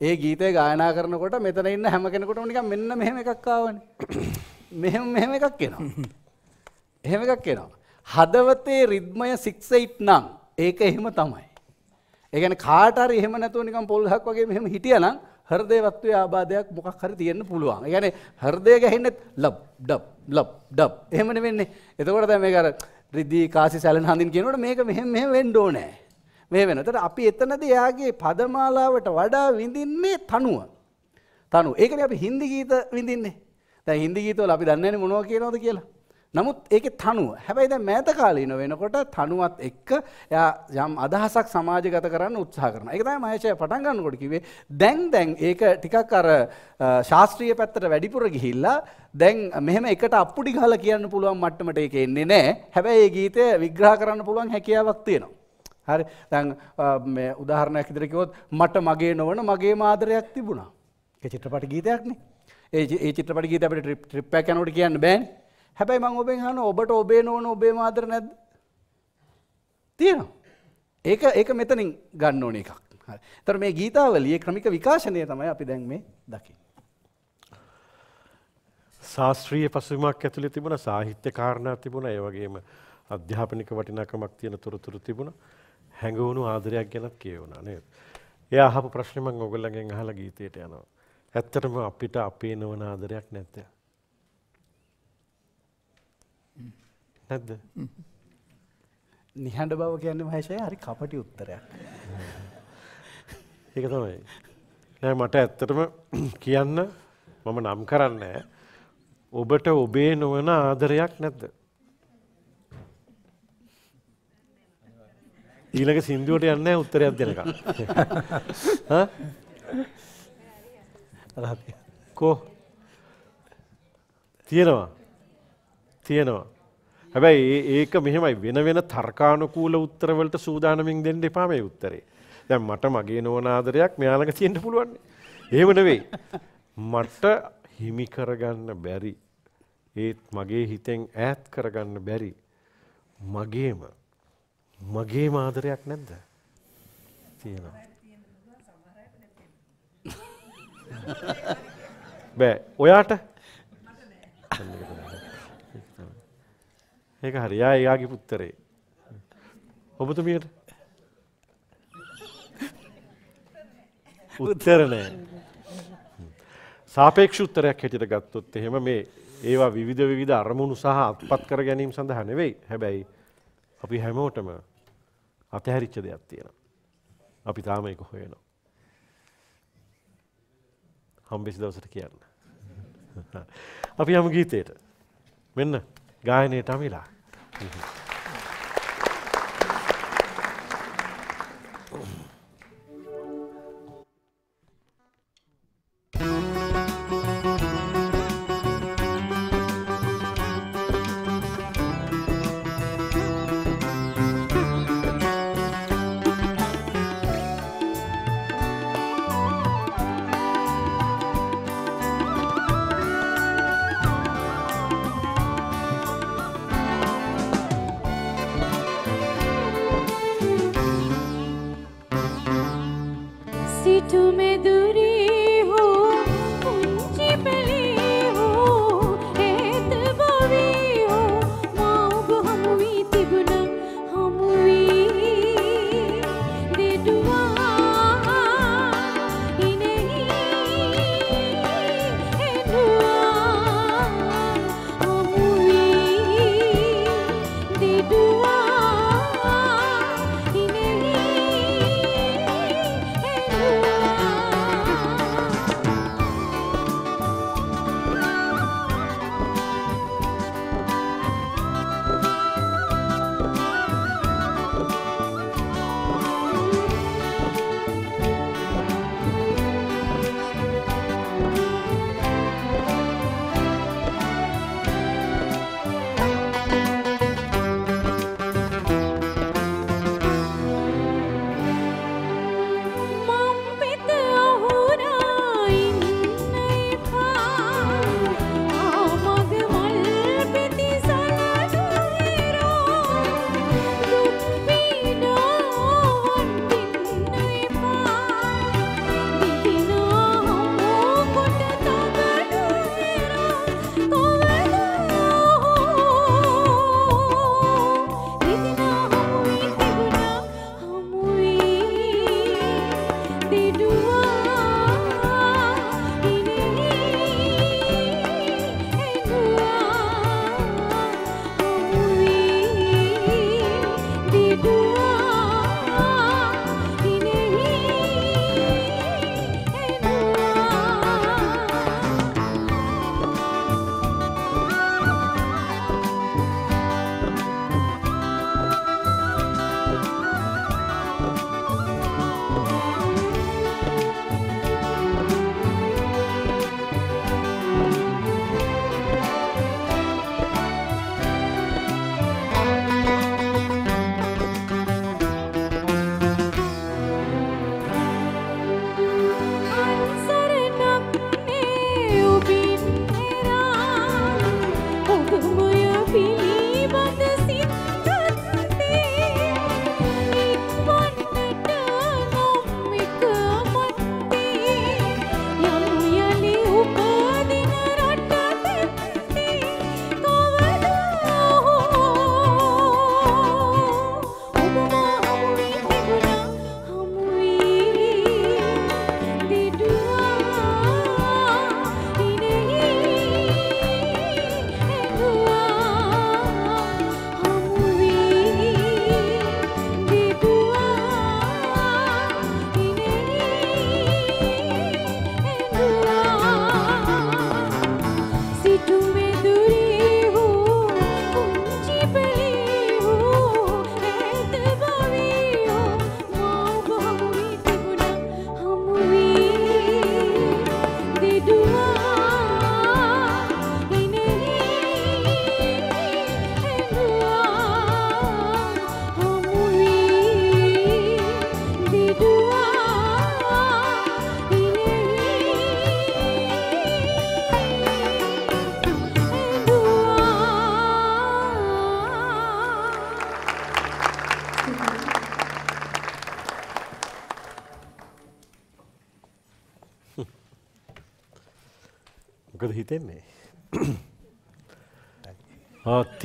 ඒ ගීතය ගායනා කරනකොට මෙතන ඉන්න හැම කෙනෙකුටම නිකන් මෙන්න මෙහෙම එකක් ආවනේ. මෙහෙම මෙහෙම එකක් එනවා. එහෙම එකක් එනවා. හදවතේ රිද්මය 68 නම් ඒක එහෙම තමයි. ඒ කියන්නේ කාට හරි එහෙම නැතුව නිකන් පොල් ගහක් වගේ මෙහෙම හිටියනම් හෘදේවත්වයේ ආබාධයක් මොකක් හරි තියෙන්න පුළුවන්. ඒ කියන්නේ හෘදය ගැහෙන්නේ ලබ් ඩබ් ලබ් ඩබ් එහෙම නෙවෙන්නේ. එතකොට තමයි මේක අර රිදී කාසි සැලෙන හඳින් කියනකොට මේක මෙහෙම මෙහෙම වෙන්න ඕනේ. මේ වෙන. එතකොට අපි එතනදී එයාගේ පදමාලාවට වඩා විඳින්නේ තනුව. තනුව. ඒකනේ අපි හින්දි ගීත විඳින්නේ. දැන් හින්දි ගීතවල අපි දන්නේ නැහැ මොනවා කියනවද කියලා. නමුත් ඒක තනුව හැබැයි දැන් මෑත කාලීන වෙනකොට තනුවත් එක්ක එයා යම් අදහසක් සමාජගත කරන්න උත්සාහ කරනවා. ඒක තමයි මහේෂය පටන් ගන්නකොට කිව්වේ දැන් දැන් ඒක ටිකක් අර ශාස්ත්‍රීය පැත්තට වැඩිපුර ගිහිල්ලා දැන් මෙහෙම එකට අප්පුඩි ගහලා කියන්න පුළුවන් මට්ටමට ඒක එන්නේ නැහැ. හැබැයි මේ ගීතය විග්‍රහ කරන්න පුළුවන් හැකියාවක් තියෙනවා. හරි දැන් මේ උදාහරණයක් විදිහට කිව්වොත් මට මගේ නොවන මගේ මාදරයක් තිබුණා. ඒ චිත්‍රපට ගීතයක්නේ. ඒ ඒ චිත්‍රපට ගීතය අපිට ට්‍රිප් එකක් යනකොට කියන්න බෑනේ. හැබැයි මං ඔබෙන් අහන ඔබට ඔබේ නොවන ඔබේ මාදර නැද්ද? තියෙනවා. ඒක ඒක මෙතනින් ගන්න ඕන එකක්. හරි. ඒතර මේ ගීතාවලියේ ක්‍රමික විකාශනය තමයි අපි දැන් මේ දකින්නේ. ශාස්ත්‍රීය පසුබිමක් ඇතුලේ තිබුණ සාහිත්‍ය කාරණා තිබුණ ඒ වගේම අධ්‍යාපනික වටිනාකමක් තියෙන තොරතුරු තිබුණ හැඟවුණු ආදරයක් ගැනත් කියවුණා නේද? එයා අහපු ප්‍රශ්නේ මම ඔයගොල්ලන්ගෙන් අහලා ගීතයට යනවා. ඇත්තටම අපිට අපේ නොවන ආදරයක් නැද්ද? නැද්ද? නිහඬ බව කියන්නේ මහේෂය හරි කපටි උත්තරයක්. ඒක තමයි. නෑ මට ඇත්තටම කියන්න මම නම් කරන්නේ ඔබට ඔබේ නොවන ආදරයක් නැද්ද? ඊළඟ සින්දුවට යන්නේ උත්තරයක් දෙනකම්. හා? කෝ තියෙනවා. තියෙනවා. හැබැයි ඒක මෙහෙමයි වෙන වෙන තර්කානුකූල උත්තරවලට සූදානමින් දෙන්න එපා මේ උත්තරේ. දැන් මට මගේ නොවන ආදරයක් මෙයාලඟ තියෙන්න පුළුවන්. එහෙම නෙවෙයි. මට හිමි කරගන්න බැරි ඒත් මගේ හිතෙන් ඈත් කරගන්න බැරි මගේම මගේ ආදරයක් නැද්ද? තියෙනවා. බෑ. ඔයාට? ඒක හරි. යා එයාගේ පුත්තරේ ඔබතුමියට? උත්තර නෑ. සාපේක්ෂ උත්තරයක් හැටියට ගත්තොත් එහෙම මේ ඒවා විවිධ විවිධ අරමුණු සහ අත්පත් කර ගැනීම සඳහා නෙවෙයි. හැබැයි අපි හැමෝටම අතහැරිච්ච දෙයක් තියෙනවා. අපි තාම ඒක හොයනවා. හම්බෙසි දවසට කියන්න අපි යමු ගීතයට මෙන්න ගායනයට අමිලා හිතෙන්නේ.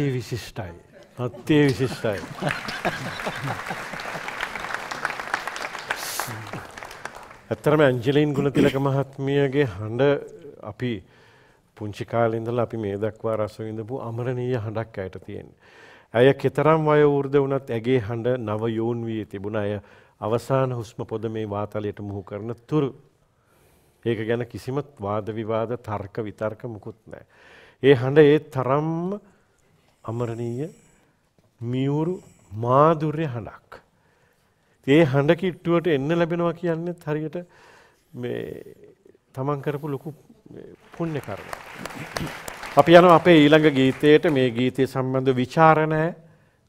අත්තේ විශිෂ්ටයි. අත්තේ විශිෂ්ටයි. ඇත්තරම ඇංජලීන් ගුණතිලක මහත්මියගේ හඬ අපි පුංචි කාලින්දල අපි මේ දක්වා රසවිඳපු අමරණීය හඬක් අයට තියෙන. ඇය කෙතරම් වයවෘර්ධ වනත් ඇගේ හඬ නව යෝන් වී තිබුණ අය අවසාන හුස්ම පොද මේ වාතලයට මුහු කරන තුරු. ඒක ගැන කිසිමත් වාද විවාද තර්ක විතර්ක මුකුත් නෑ. ඒ හඬ ඒ තරම්ම අමරණීය මියවුරු මාදුර්ය හඬක්. ඒ හඬ කිට්ටුවට එන්න ලැබෙනවා කියන්නෙත් හරියට තමන් කරපු ලොකු පුුණ්‍ය කරන. අපි යන අපේ ඊළඟ ගීතයට මේ ගීතය සම්බන්ධ විචාරණෑ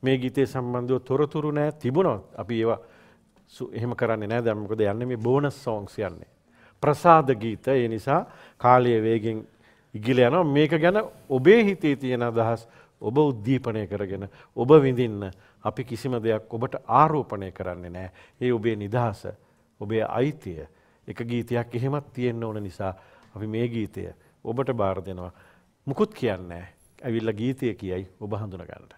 මේ ගීතය සම්බන්ධව තොරතුරු නෑ තිබුණොත් අපි ඒවා එහෙම කරන්න නෑ දැම්මකද යන්න මේ බෝනස් සෝංස් යන්නේ. ප්‍රසාද ගීත ඒ නිසා කාලය වේගෙන් ඉගිල යනවා මේක ගැන ඔබේ හිතේ තියෙන අදහස් ඔබ උද්දීපනය කරගෙන ඔබ විඳින්න අපි කිසිම දෙයක් ඔබට ආරෝපණය කරන්නේ නෑ. ඒ ඔබේ නිදහස ඔබේ අයිතිය එක ගීතයක් එහෙමත් තියෙන්න ඕන නිසා අපි මේ ගීතය ඔබට බාර දෙනවා. මුකුත් කියන්නේ ඇවිල්ල ගීතය කියයි ඔබ හඳුනගන්නට.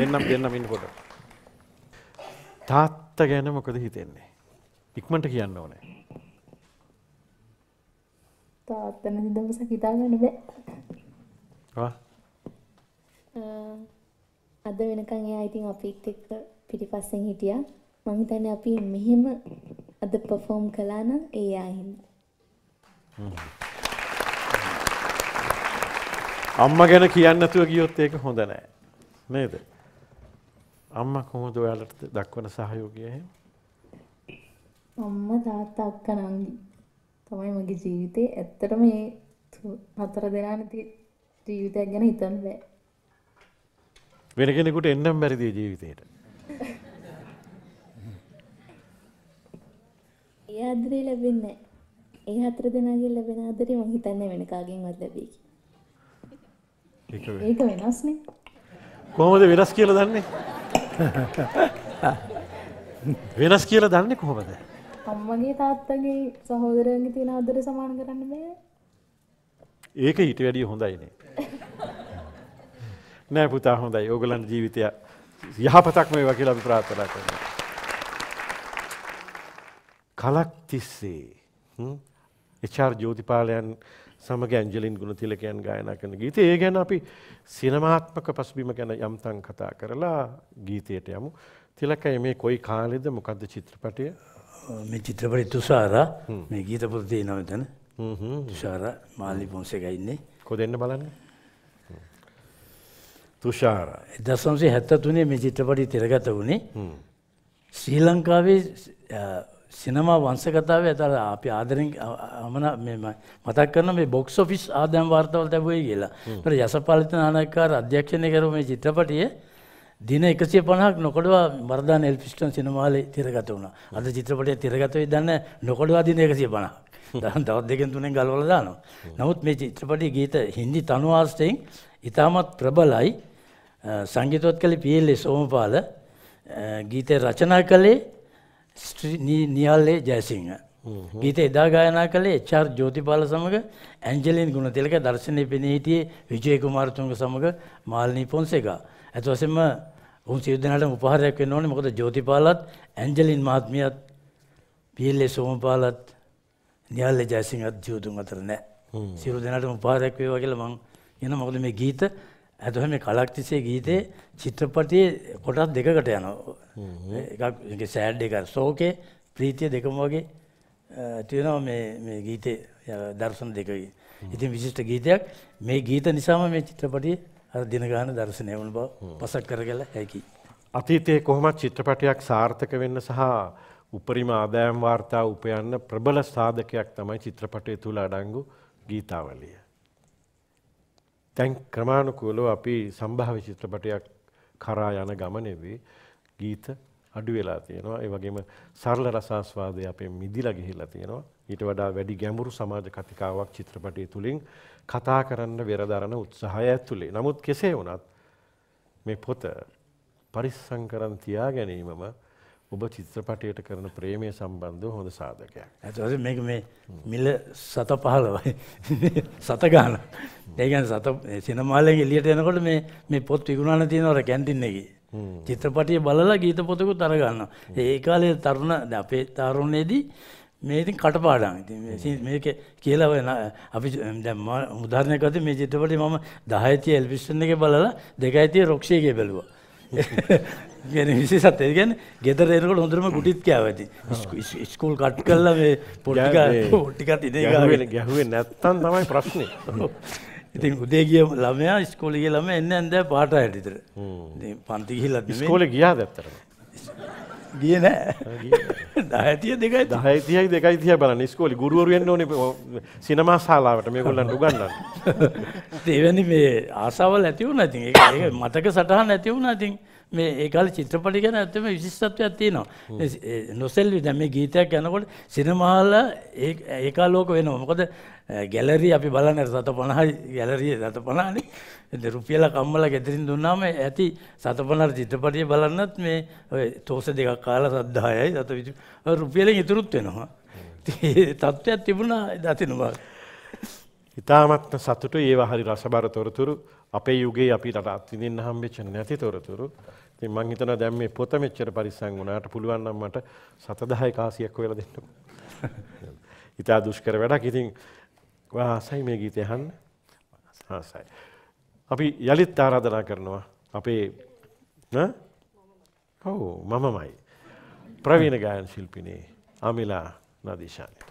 දෙන්නම් දෙන්නම් ඉන්නකොට. තාත්තා ගැන මොකද හිතෙන්නේ? ඉක්මනට කියන්න ඕනේ. තාත්තා නැති දවසක් හිතාගන්න බෑ. ආ අද වෙනකන් එයා ඉතින් අපිත් එක්ක පිටිපස්සෙන් හිටියා. මං හිතන්නේ අපි මෙහෙම අද පර්ෆෝම් කළා නම් එයා හින්දා. අම්මා ගැන කියන්න නැතුව ගියොත් ඒක හොඳ නෑ. නේද? අම්මා කොහොමද ඔයාලට දක්වන සහයෝගය එහෙම? අම්මා තාත්තා අක්කා නංගි තමයි මගේ ජීවිතේ. ඇත්තටම මේ හතර දෙනානේ තියෙ- ජීවිතයක් ගැන හිතන්න බෑ. වෙන කෙනෙකුට එන්නම් බැරිද ජීවිතේට? ඒ ආදරේ ලැබෙන්නේ. ඒ හතර දෙනාගෙන් ලැබෙන ආදරේ මං හිතන්නේ වෙන කාගෙන්වත් ලැබෙයි කියලා. ඒක වෙනස්නේ. කොහොමද වෙනස් කියලා දන්නේ? වෙනස් කියලා දන්නේ කොහොමද? අම්මගේ තාත්තගේ සහෝදරයන්ගේ තියෙන ආදරේ සමාන කරන්න බෑ. ඒක ඊට වැඩිය හොඳයිනේ. නෑ පුතා හොඳයි. ඕගලන් ජීවිතය යහපතක්ම වේවා කියලා අපි ප්‍රාර්ථනා කරනවා. කලක් තිස්සේ එචාර් ජෝතිපාලයන් සමග ඇන්ජලින් ගුණතිලකයන් ගායනා කරන ගීතය ඒ ගැන අපි සිනමාත්මක පසුබිම ගැන යම්තන් කතා කරලා ගීතයට යමු. තිලකයි මේ කොයි කාලෙද මොකක්ද චිත්‍රපටය මේ චිත්‍රපටි තුසාරා මේ ගීත පොත තියෙනවා මෙතන. තුෂාරා මාලි පොන්සේක ඉන්නේ. කො දෙන්න බලන්න. තුෂාර 1973 මේ චිත්‍රපටි තිරගත වුණේ. ශ්‍රී ලංකාවේ සිනමා වංශකතාවේ අතර අපි ආදරෙන් අමන මතක් කරන මේ බොක්ස් ඔෆිස් ආදායම් වාර්තාවල ලැබුවේ කියලා. ඒතර යසපාලිත නානකාර අධ්‍යක්ෂණය කරපු මේ චිත්‍රපටිය දින 150ක් නොකඩවා මර්දාන එල්ෆිස්ටන් සිනමාලේ තිරගත වුණා. අද චිත්‍රපටය තිරගත වෙයි දන්නේ නොකඩවා දින 150ක්. දැන් තවත් දෙකෙන් තුනෙන් ගලවලා දානවා. නමුත් මේ චිත්‍රපටයේ ගීත හින්දි තනුවාස්තයෙන් ඉතාමත් ප්‍රබලයි. අ, සංගීතවත් කළේ පීඑල්ඒ සෝමපාල ගීතය රචනා කළේ නී- නිහාල්ලේ ජයසිංහ. ගීත එදා ගායනා කළේ එච්.ආර්. ජෝතිපාල සමග ඇන්ජලින් ගුණතිලක දර්ශනය පෙනී හිටියේ විජය කුමාරතුංග සමග මාල්නී පොන්සේකා. ඇත වශයෙන්ම උන් සියලු දෙනාටම උපහාරයක් වෙන්න ඕනේ මොකද ජෝතිපාලත් ඇන්ජලින් මහත්මියත් පීඑල්ඒ සෝමපාලත් නිහාල්ලේ ජයසිංහත් ජීවතුන් අතර නැහැ. සියලු දෙනාටම උපහාරයක් වේවා කියලා මං කියන මොකද මේ ගීත ඇතහ මේ කලක් තිස්සේ ගීතේ චිත්‍රපටයේ කොටස් දෙකකට යනවා. එකක් සෑඩ් එක ශෝකේ ප්‍රීතිය දෙකම වගේ අ, තියෙනවා මේ ගීතේ දර්ශන දෙකයි. ඉතින් විශිෂ්ට ගීතයක් මේ ගීත නිසාම මේ චිත්‍රපටියේ අර දින ගාන දර්ශනය වුණ බව පසක් කරගල හැකි. අතීතයේ කොහොමත් චිත්‍රපටයක් සාර්ථක වෙන්න සහ උපරිම ආදායම් වාර්තා උපයන්න ප්‍රබල සාධකයක් තමයි චිත්‍රපටය තුළ අඩංගු ගීතාවලිය. තැන් ක්‍රමාණුකූලව අපි සම්භාව චිත්‍රපටයක් කරා යන ගමනෙදී ගීත අඩු වෙලා තියෙනවා. ඒ වගේම සරල රසාස්වාදය අපේ මිදිලා ගිහිල්ලා තියෙනවා. ඊට වඩා වැඩි ගැඹුරු සමාජ කතිකාවක් චිත්‍රපටය තුලින් කතා කරන්න වෙරදරන උත්සාහය ඇතුලේ. නමුත් කෙසේ වුණත් මේ පොත පරිස්සම් කරන් තියා ගැනීමම ඔබ චිත්‍රපටයට කරන ප්‍රේමය සම්බන්ධව හොඳ සාධකයක්. ඇතවස මේක මේ මිල සත පහලවයි සත ගාන. ඒගැන සත සිනමාලෙන් එලියට එනකොට මේ මේ පොත් විගුණාන තියෙනවර කැන්ටින්න එක. චිත්‍රපටිය බලලා ගීත පොතකු තරගන්න ඒ කාලේ තරුණ අපේ තරුණයේදී මේ ඉතින් කටපාඩම්. ඉතින් මේ සි- මේක කියලා වෙන අපි දැන් මම උදාහරණයක් ගත්තොත් මේ චිත්‍රපටය මම 10 තිය එල්විස්ටන් එකේ බලලා 2 තිය රොක්ෂි එකේ බැලුවා ගැන විශේෂත් ඒ කියන්නේ ගෙදර එනකොට හොඳටම කුටිත් කෑවා ඉස්- ඉස්කෝල් කට් කළා මේ ගැහුවේ- පොට්ටිකත් ඉදේ ගැහුවේ නැත්තම් තමයි ප්‍රශ්නේ. ඉතින් උදේ ගිය ළමයා ඉස්කෝලේ ගිය ළමයා එන්නේ නැන්ද පාට ඉතින් පන්ති ගිහිල්ලත් නෙමෙයි. ඉස්කෝලේ ගියාද ඇත්තටම? ගියේ නෑ 10 තිය දෙකයි 10යි 30යි 2යි 30යි බලන්න. ඉස්කෝලේ ගුරුවරු වෙන්න ඕනේ සිනමා ශාලාවට. මේගොල්ලන්ට උගන්වන්න. එවැනි මේ ආසාවල් ඇති වුණා. ඉතින් ඒක ඒක මතක සටහන් ඇති වුණා. ඉතින් මේ ඒ කාලේ චිත්‍රපටි ගැන ඇත්තම විශිෂ්ටත්වයක් තියෙනවා. නොසෙල්වි දැන් මේ ගීතයක් යනකොට සිනමාල ඒ ඒ කාලෝක වෙනවා. මොකද ගැලරි අපි බලන්නේ සත 50යි ගැලරිය සත 50නේ. ඉතින් රුපියල කම්මලා ගෙදරින් දුන්නාම ඇති සත 50 චිත්‍රපටිය බලන්නත් මේ ඔය තෝස දෙකක් කාලා සත් 10යි සත 20 ඔය රුපියලෙන් ඉතුරුත් වෙනවා. තත්ත්වයක් තිබුණා දතිනවා. ඉතාමත්ම සතුට ඒවා හරි රසබර තොරතුරු අපේ යුගේ අපිට අත්විඳින්න හම්බෙච්ච නැති තොරතුරු. ඉතින් මං හිතනවා දැන් මේ පොත මෙච්චර පරිස්සම් වුණාට පුළුවන් නම් මට 7000 කාසියක් හොයලා දෙන්නකෝ. ඉතා දුෂ්කර වැඩක්. ඉතින් ඔයා ආසයි මේ ගීතය අහන්න? ආසයි. අපි යලිත් ආරාධනා කරනවා අපේ ඈ? ඔව් මමමයි. ප්‍රවීණ ගායන ශිල්පිනේ අමිලා නදීෂානි.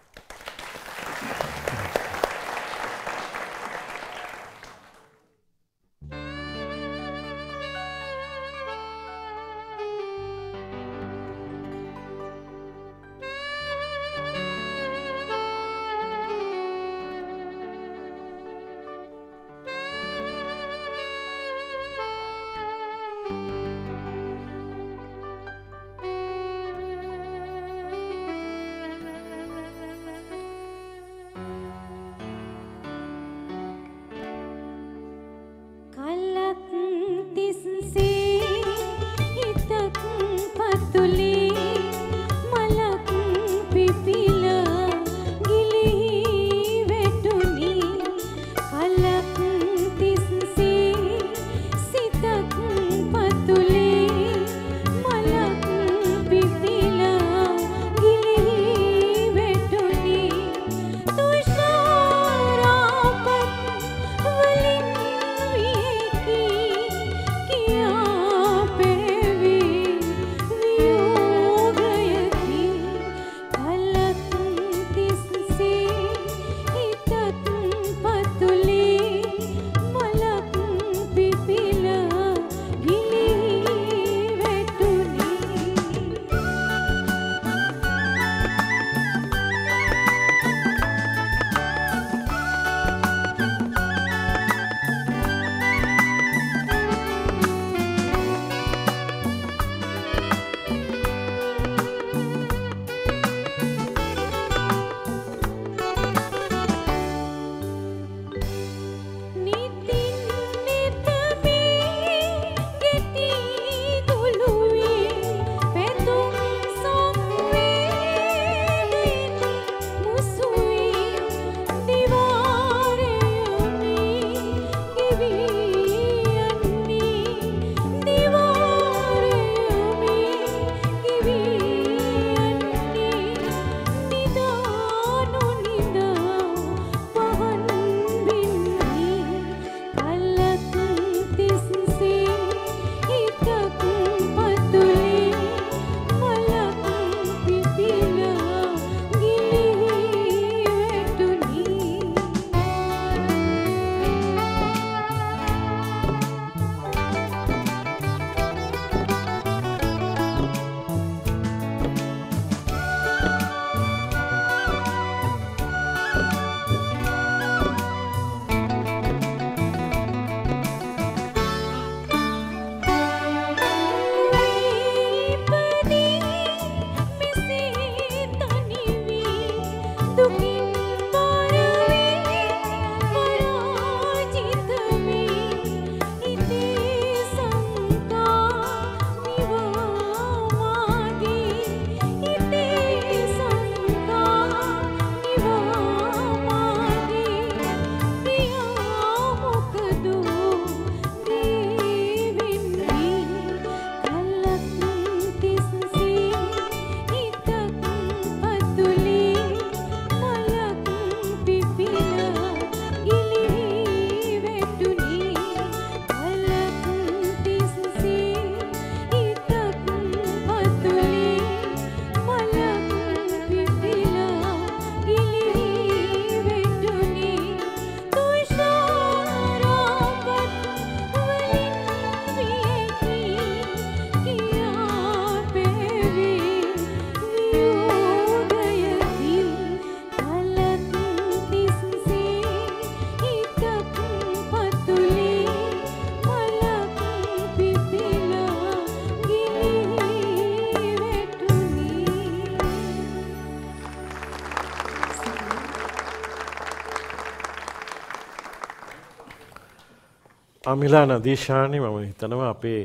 අමිලා නදීශානි මම හිතනවා අපේ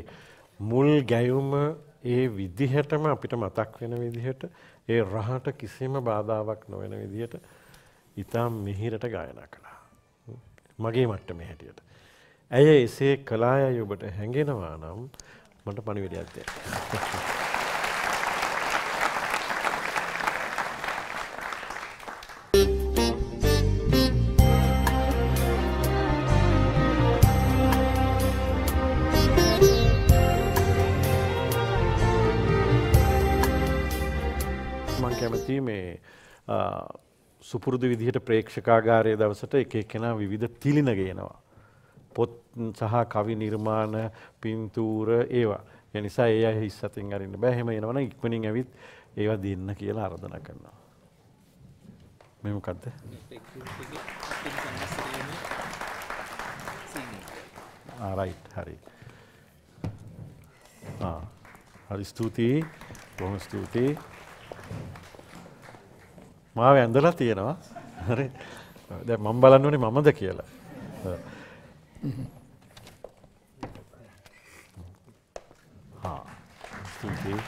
මුල් ගැයුම ඒ විදිහටම අපිට මතක් වෙන විදිහට ඒ රහට කිසිම බාධාවක් නොවන විදිහට ඉතාම් මිහිරට ගායනා කළා. මගේ මට්ටම හැටියට. ඇය එසේ කලායයි ඔබට හැඟෙනවා නම් මට පණිවිඩයක් දෙන්න. සුපුරුදු විදිහට ප්‍රේක්ෂකාගාරය දවසට එක එක්කෙනා විවිධ තිලින ගේනවා. පොත් සහ කවි නිර්මාණ පින්තූර ඒවා. ඒ නිසා ඒ අය හිස් අතින් අරින්න බෑ. එහෙම එනවනම් ඉක්මනින් ඇවිත් ඒවා දෙන්න කියලා ආරාධනා කරනවා. මේ මොකද්ද? ආ රයිට් හරි. ආ හරි ස්තුතියි. බොහොම ස්තුතියි. මාව ඇඳලා තියෙනවා. හරි. දැන් මම බලන්න ඕනේ මමද කියලා. ඔව්. හා. ස්තුතියි.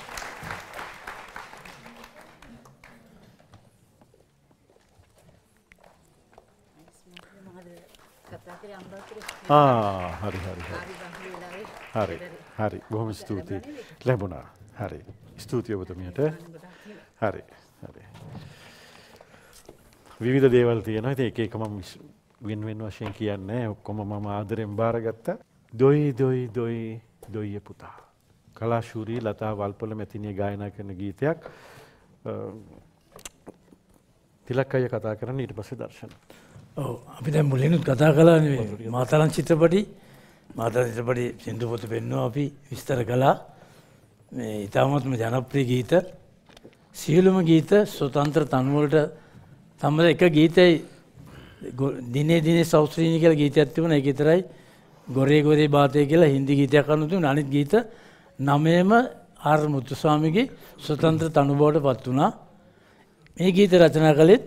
ආ හරි හරි හරි. හරි හරි බොහොම ස්තුතියි ලැබුණා හරි ස්තුතියි ඔබතුමියට හරි හරි විවිධ දේවල් තියෙනවා. ඉතින් එක එක මම විශ්- වෙන වෙන වශයෙන් කියන්නේ ඔක්කොම මම ආදරෙන් බාරගත්තා. දොයි දොයි දොයි දොයිය පුතා. කලාශූරී ලතා වල්පොල මැතිනිය ගායනා කරන ගීතයක් අ, තිලක් අය කතා කරන්න ඊට පස්සේ දර්ශන. ඔව්. අපි දැන් මුලිනුත් කතා කළා නෙවෙයි මාතලන් චිත්‍රපටි මාතලන් චිත්‍රපටි සින්දු පොත පෙන්වුවා අපි විස්තර කළා. මේ ඊටමත්ම ජනප්‍රිය ගීත සියලුම ගීත ස්වතන්ත්‍ර තනු තමයි එක ගීතයි දිනේ දිනේ සෞස්ත්‍රීනි කියලා ගීතයක් තිබුණා. ඒක විතරයි. ගොරේ ගොරේ බාතේ කියලා හින්දි ගීතයක් අනුව තිබුණා. අනිත් ගීත නමේම ආර්. මුතුස්වාමිගේ ස්වතන්ත්‍ර තනු බවට පත් වුණා. මේ ගීත රචනා කළෙත්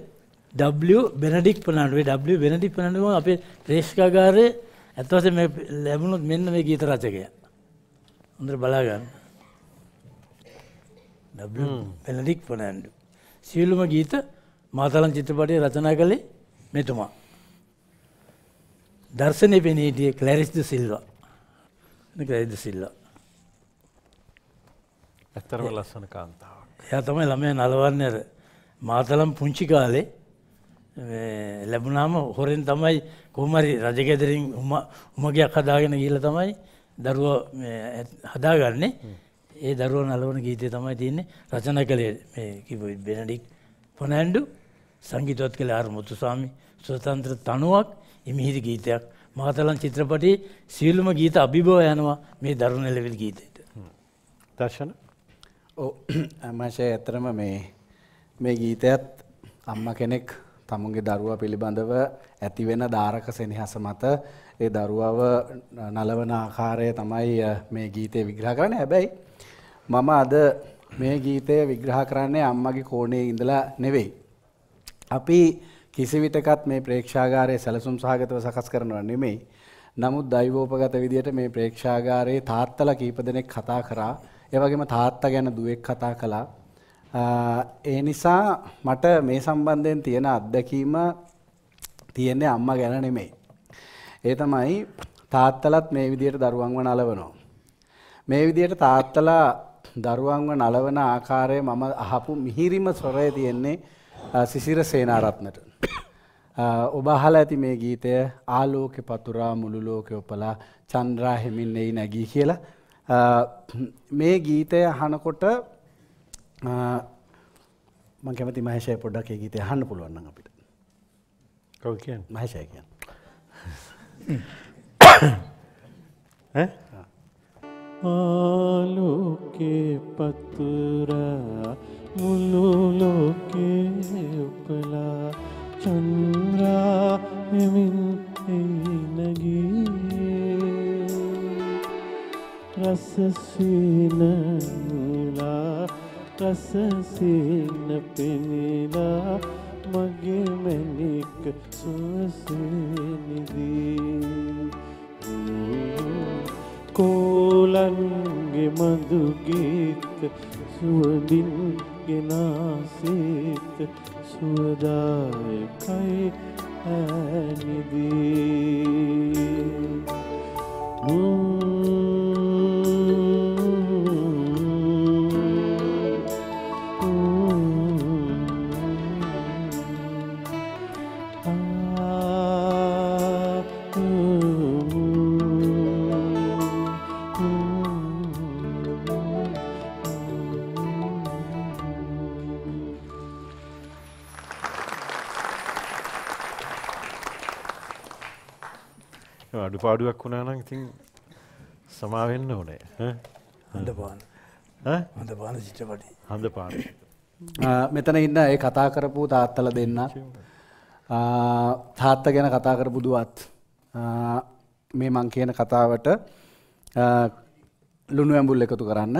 W. බෙනඩික් පනඩුවේ W. බෙනඩික් පනඩුව අපේ ප්‍රේෂ්කාගාරයේ ඇත්වස මේ ලැබුණුත් මෙන්න මේ ගීත රචකය. හොඳට බලාගන්න. බෙනඩික් පනන්ඩු. සියලුම ගීත මාතලන් චිත්‍රපටය රචනා කළේ මෙතුමා. දර්ශනය පෙනීටිය කලරිස්ද සිල්වා. කලරිද සිල්ලා. ඇත්තරම ලස්සන කාන්තාවක් එයා තමයි ළමය නලවන්නර මාතලම් පුංචි කාලේ ලැබුණාම හොරෙන් තමයි කොහමරි රජගෙදරින් උම උමගයක් හදාගෙන ගිහිල්ල තමයි දරුව හදාගන්නේ ඒ දරුව නලවන ගීතය තමයි තියන්නේ රචන කළේ කිව බෙනඩික් පොනැන්ඩු සංගීතවත් කළ ආර මුතුස්වාමි ස්වතන්ත්‍ර තනුවක් එමිහිදි ගීතයක්. මාතලන් චිත්‍රපටි සියලුම ගීත අභිබව යනවා මේ දරුණ ලෙවිල් ගීතයට. දර්ශන? මශය ඇතරම මේ මේ ගීතයත් අම්ම කෙනෙක් තමුන්ගේ දරුවා පිළිබඳව ඇතිවෙන ධාරක සෙනහස මත ඒ දරුවව නලවන ආකාරය තමයි මේ ගීතය විග්‍රහ කරන්න. හැබැයි මම අද මේ ගීතය විග්‍රහ කරන්නේ අම්මගේ කෝණේ ඉඳලා නෙවෙයි. අපි කිසිවිටකත් මේ ප්‍රේක්ෂාගාරය සැලසුම් සහගතව සකස් කරනවා නෙමෙයි. නමුත් දෛවෝපගත විදියට මේ ප්‍රේක්ෂාගාරයේ තාත්තලා කීප දෙනෙක් කතා කරා. ඒ වගේම තාත්තා ගැන දුවෙක් කතා කළා. ආ, ඒ නිසා මට මේ සම්බන්ධයෙන් තියෙන අත්දැකීම තියෙන්නේ අම්මා ගැන නෙමෙයි. ඒ තමයි තාත්තලත් මේ විදියට දරුවන්ව නලවනවා. මේ විදියට තාත්තලා දරුවන්ව නලවන ආකාරය මම අහපු මිහිරිම ස්වරය තියෙන්නේ අ, සිසිර සේනාරත්නට. ඔබ අහලා ඇති මේ ගීතය ආලෝකෙ පතුරා මුළු ලෝකෙ ඔපලා චන්ද්‍රා හෙමින් එයි නැගී කියලා. මේ ගීතය අහනකොට මම කැමති මහේෂය පොඩ්ඩක් ඒ ගීතය අහන්න පුළුවන් නම් අපිට. කව් කියන්න මහේෂය කියන්නේ. ඈ? ආලෝකේ පතුරා මුළු ලෝකේ උපලා චන්ද්‍රා මෙමින් එනගී රසසීනලා රසසීන පෙනිලා මගේ මැනික සුවසේනිදී කෝලන්ගේ මදුගීත සුවඳින් ගෙනාසේත සුවදායකයි අඩුපාඩුවක් වුණා නම් ඉතින් සමාවෙන්න ඕනේ? හඳ පාන? හඳ පාන චිත්‍රපටි. හඳ පාන මෙතන ඉන්න ඒ කතා කරපු තාත්තල දෙන්න තාත්ත ගැන කතා කරපු දුවත් මේ මං කියන කතාවට ලුණු ඇඹුල් එකතු කරන්න.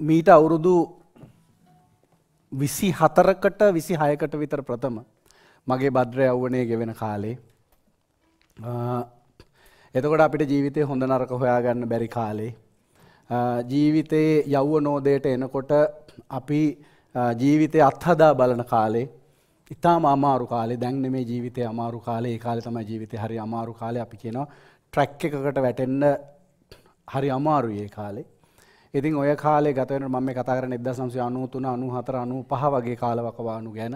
මීට අවුරුදු විසි හතරකට විසි හයකට විතර ප්‍රථම මගේ බද්‍ර යව්වනය ගෙවෙන කාලේ එතකොට අපිට ජීවිතය හොඳ නරක හොයාගන්න බැරි කාලේ ආ, ජීවිතයේ යව්ව නෝදයට එනකොට අපි ආ, ජීවිතය අත්හදා බලන කාලේ ඉතාම අමාරු කාලේ දැන් නෙමේ ජීවිතය අමාරු කාලේ ඒ කාලේ තමයි ජීවිතය හරි අමාරු කාලේ අපි කියනවා ට්‍රැක් එකකට වැටෙන්න හරි අමාරුයි ඒ කාලේ. ඉතින් ඔය කාලේ ගත වෙන මම මේ කතා කරන්නේ 1993 94 95 වගේ කාලවකවානු ගැන.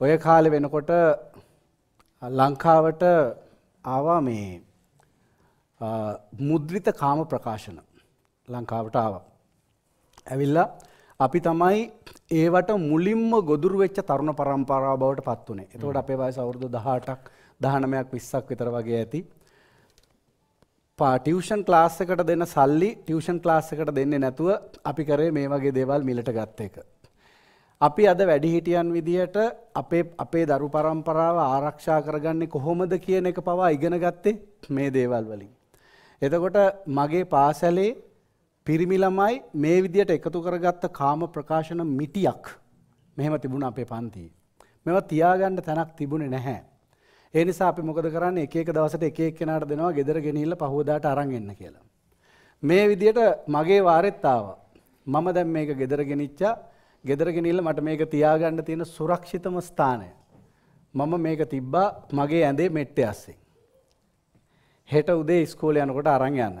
ඔය කාලේ වෙනකොට ලංකාවට ආවා මේ මුද්‍රිත කාම ප්‍රකාශන ලංකාවට ආවා. ඇවිල්ලා අපි තමයි ඒවට මුලින්ම ගොදුරු වෙච්ච තරුණ පරම්පරාව බවට පත් වනේ. එතකොට අපේ වයස අවුරුදු 18ක් 19ක් 20ක් විතර වගේ ඇති. පා ටියවෂන් ක්ලාස් එකට දෙන්න සල්ලි ටියවෂන් ක්ලාස් එකට දෙන්නේ නැතුව අපි කරේ මේ වගේ දේවල් මිලට ගත්ත එක. අපි අද වැඩිහිටියන් විදිහට අපේ අපේ දරු පරම්පරාව ආරක්ෂා කරගන්නේ කොහොමද කියන එක පවා ඉගෙන ගත්තේ මේ දේවල් වලින්. එතකොට මගේ පාසැලේ පිරිමි ළමයි මේ විදියට එකතු කරගත්ත කාම ප්‍රකාශන මිටියක් මෙහෙම තිබුණ අපේ පන්තියේ. මෙවා තියාගන්න තැනක් තිබුණේ නැහැ. ඒ නිසා අපි මොකද කරන්නේ එක එක දවසට එක එක කෙනාට දෙනවා ගෙදර ගෙනිහිල්ලා පහුවදාට අරන් එන්න කියලා. මේ විදියට මගේ වාරෙත් ආවා. මම දැන් මේක ගෙදර ගෙනිච්චා. ගෙදර ගෙනිහිල්ලා මට මේක තියාගන්න තියෙන සුරක්ෂිතම ස්ථානය. මම මේක තිබ්බා මගේ ඇඳේ මෙට්ටේ අස්සේ. හෙට උදේ ඉස්කෝලේ යනකොට අරන් යන්න.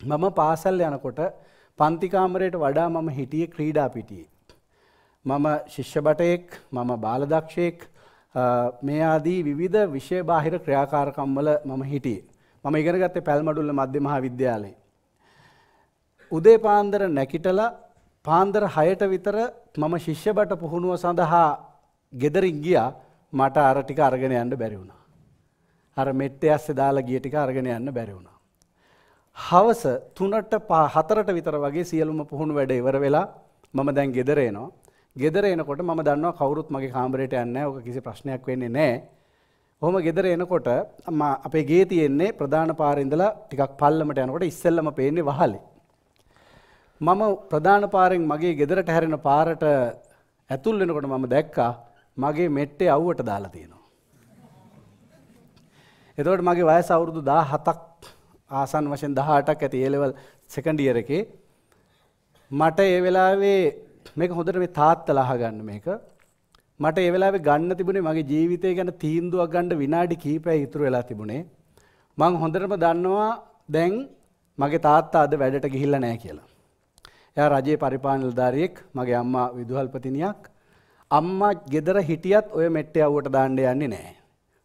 මම පාසල් යනකොට පන්තිකාමරයට වඩා මම හිටියේ ක්‍රීඩා පිටියේ. මම ශිෂ්‍ය බටයෙක් මම බාලදක්ෂයෙක් අ, මේ ආදී විවිධ විෂය බාහිර ක්‍රියාකාරකම්වල මම හිටියේ. මම ඉගෙන ගත්තේ පැල්මඩුල්ල මධ්‍ය මහා විද්‍යාලයේ. උදේ පාන්දර නැකිටලා පාන්දර හයට විතර මම ශිෂ්‍ය බට පුහුණුව සඳහා ගෙදරින් ගියා මට අර ටික අරගෙන යන්න බැරි වුණා. අර මෙට්ටේ ඇස්සේ දාලා ගිය ටික අරගෙන යන්න බැරි වුණා. හවස තුනට පහ හතරට විතර වගේ සියලුම පුහුණු වැඩ ඉවර වෙලා මම දැන් ගෙදර එනවා. ගෙදර එනකොට මම දන්නවා කවුරුත් මගේ කාමරයට යන්නේ නැහැ. ඔක කිසි ප්‍රශ්නයක් වෙන්නේ නැහැ. ඔහොම ගෙදර එනකොට මම අපේ ගේ තියෙන්නේ ප්‍රධාන පාරේ ඉඳලා ටිකක් පල්ලමට යනකොට ඉස්සෙල්ලම පේන්නේ වහලේ. මම ප්‍රධාන පාරෙන් මගේ ගෙදරට හැරෙන පාරට ඇතුල් වෙනකොට මම දැක්කා මගේ මෙට්ටේ අවුවට දාලා තියෙනවා. එතකොට මගේ වයස අවුරුදු 17ක් ආසන් වශයෙන් 18ක් ඇති ඒ ලෙවල් සෙකන්ඩ් ඉයර් එකේ මට ඒ වෙලාවේ මේක හොඳට මේ තාත්තලා අහගන්න මේක මට ඒ වෙලාවේ ගන්න තිබුණේ මගේ ජීවිතය ගැන තීන්දුවක් ගන්න විනාඩි කිහිපයක් ඉතුරු වෙලා තිබුණේ මං හොඳටම දන්නවා දැන් මගේ තාත්තා අද වැඩට ගිහිල්ලා නැහැ කියලා. එයා රජයේ පරිපාලන නිලධාරියෙක් මගේ අම්මා විදුහල්පතිනියක් අම්මා ගෙදර හිටියත් ඔය මෙට්ටේ අවුවට දාන්න යන්නේ නැහැ.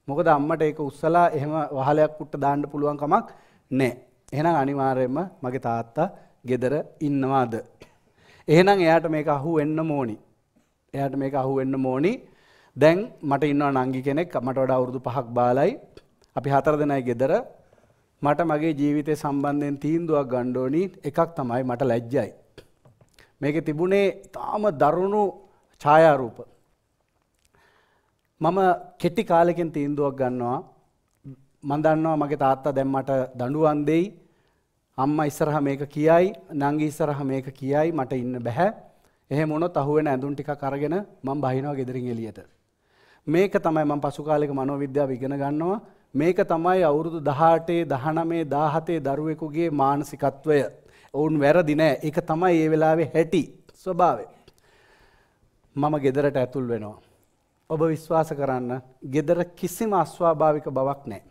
මොකද අම්මට ඒක උස්සලා එහෙම වහලයක් පුට්ට දාන්න පුළුවන් කමක් නැහැ. එහෙනම් අනිවාර්යයෙන්ම මගේ තාත්තා ගෙදර ඉන්නවාද? එහෙනම් එයාට මේක අහු වෙන්න ඕනි. එයාට මේක අහු වෙන්න ඕනි. දැන් මට ඉන්නවා නංගි කෙනෙක් මට වඩා අවුරුදු 5ක් බාලයි. අපි හතර දෙනයි ගෙදර. මට මගේ ජීවිතය සම්බන්ධයෙන් තීන්දුවක් ගන්න ඕනි. එකක් තමයි මට ලැජ්ජයි. මේකේ තිබුණේ තාම දරුණු ඡායාරූප. මම කෙටි කාලෙකින් තීන්දුවක් ගන්නවා. මම දන්නවා මගේ තාත්තා දැන් මට දඬුවම් දෙයි අම්මා ඉස්සරහා මේක කියයි නංගි ඉස්සරහා මේක කියයි මට ඉන්න බෑ එහෙම වුණොත් අහුවෙන ඇඳුම් ටිකක් අරගෙන මම බහිනවා ගෙදරින් එළියට. මේක තමයි මම පසු කාලෙක මනෝවිද්‍යාව ඉගෙන ගන්නවා. මේක තමයි අවුරුදු 18 19 17 දරුවෙකුගේ මානසිකත්වය. ඔවුන් වැරදි නෑ. ඒක තමයි ඒ වෙලාවේ හැටි ස්වභාවය. මම ගෙදරට ඇතුල් වෙනවා. ඔබ විශ්වාස කරන්න ගෙදර කිසිම අස්වාභාවික බවක් නෑ.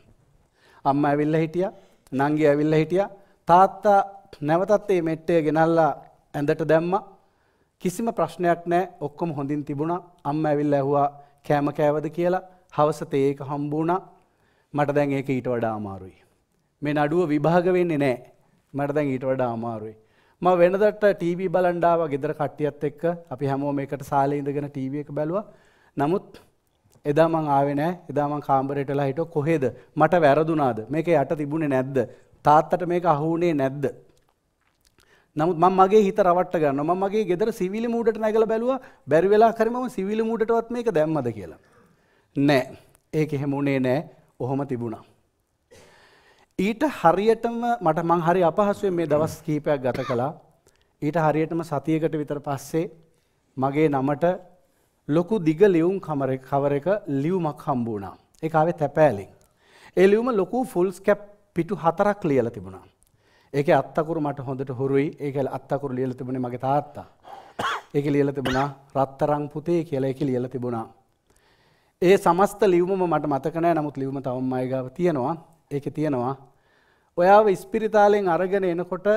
අම්ම ඇවිල්ල හිටිය නංගි ඇවිල්ල හිටිය. තාත්තා නැවතත් ඒ මෙට්ටය ගෙනල්ලා ඇඳට දැම්ම. කිසිම ප්‍රශ්නයක් නෑ. ඔක්කොම හොඳින් තිබුණ. අම්ම ඇවිල්ල ඇහවා කෑම කෑවද කියලා? හවසත ඒක හම්බුණා මට දැන් ඒක ඊට වඩා අමාරුයි. මේ නඩුව විභාග වෙන්නේ නෑ. මට දැන් ඊට වඩා අමාරුයි. ම වෙනදට ටීවී බලන්ඩාව ගෙදර කට්ටියත් එක්ක අපි හැමෝම එකට සාලේ ඉඳගෙන ටීව එක බැලුව. නමුත් එදා මං ආවෙනෑ එදාමන් කාම්බරටලා හිට කොහෙද? මට වැරදුනාද? මේක යට තිබුණේ නැද්ද? තාත්තට මේක අහුනේ නැද්ද? නමුත් මං මගේ හිත රවට්ට ගන්න ම මගේ ගෙදර සිවිලි මූට නැගල බැලුව. බැරි වෙලා කරම සිවිලි මූටවත් මේක දැම්මද කියලා. නෑ. ඒක එහෙමුණේ නෑ. ඔහොම තිබුණා. ඊට හරියටම මට මං හරි අපහසුවෙන් මේ දවස් කීපයක් ගත කළා. ඊට හරියටම සතියකට විතර පස්සේ මගේ නමට ලොකු දිග ලියුම් කමර කවර එක ලියවමක් හම්බුණා ඒ ආවේ තැපෑලින්. ඒ ලියුම ලොකු ෆුල්ස් කැප් පිටු හතරක් ලියල තිබුණා. ඒක අත්තකුරු මට හොඳට හොරුයි. ඒක අත්තකුරු ලියල තිබුණේ මගේ තාත්තා. ඒක ලියල තිබුණා රත්තරං පුතේ කියලා එක ලියල තිබුණා. ඒ සමස්ත ලියවම මට මතකනෑ නමුත් ලියවම තවම් අයගාව තියෙනවා. ඒක තියෙනවා ඔයාව ඉස්පිරිතාලෙන් අරගෙන එනකොට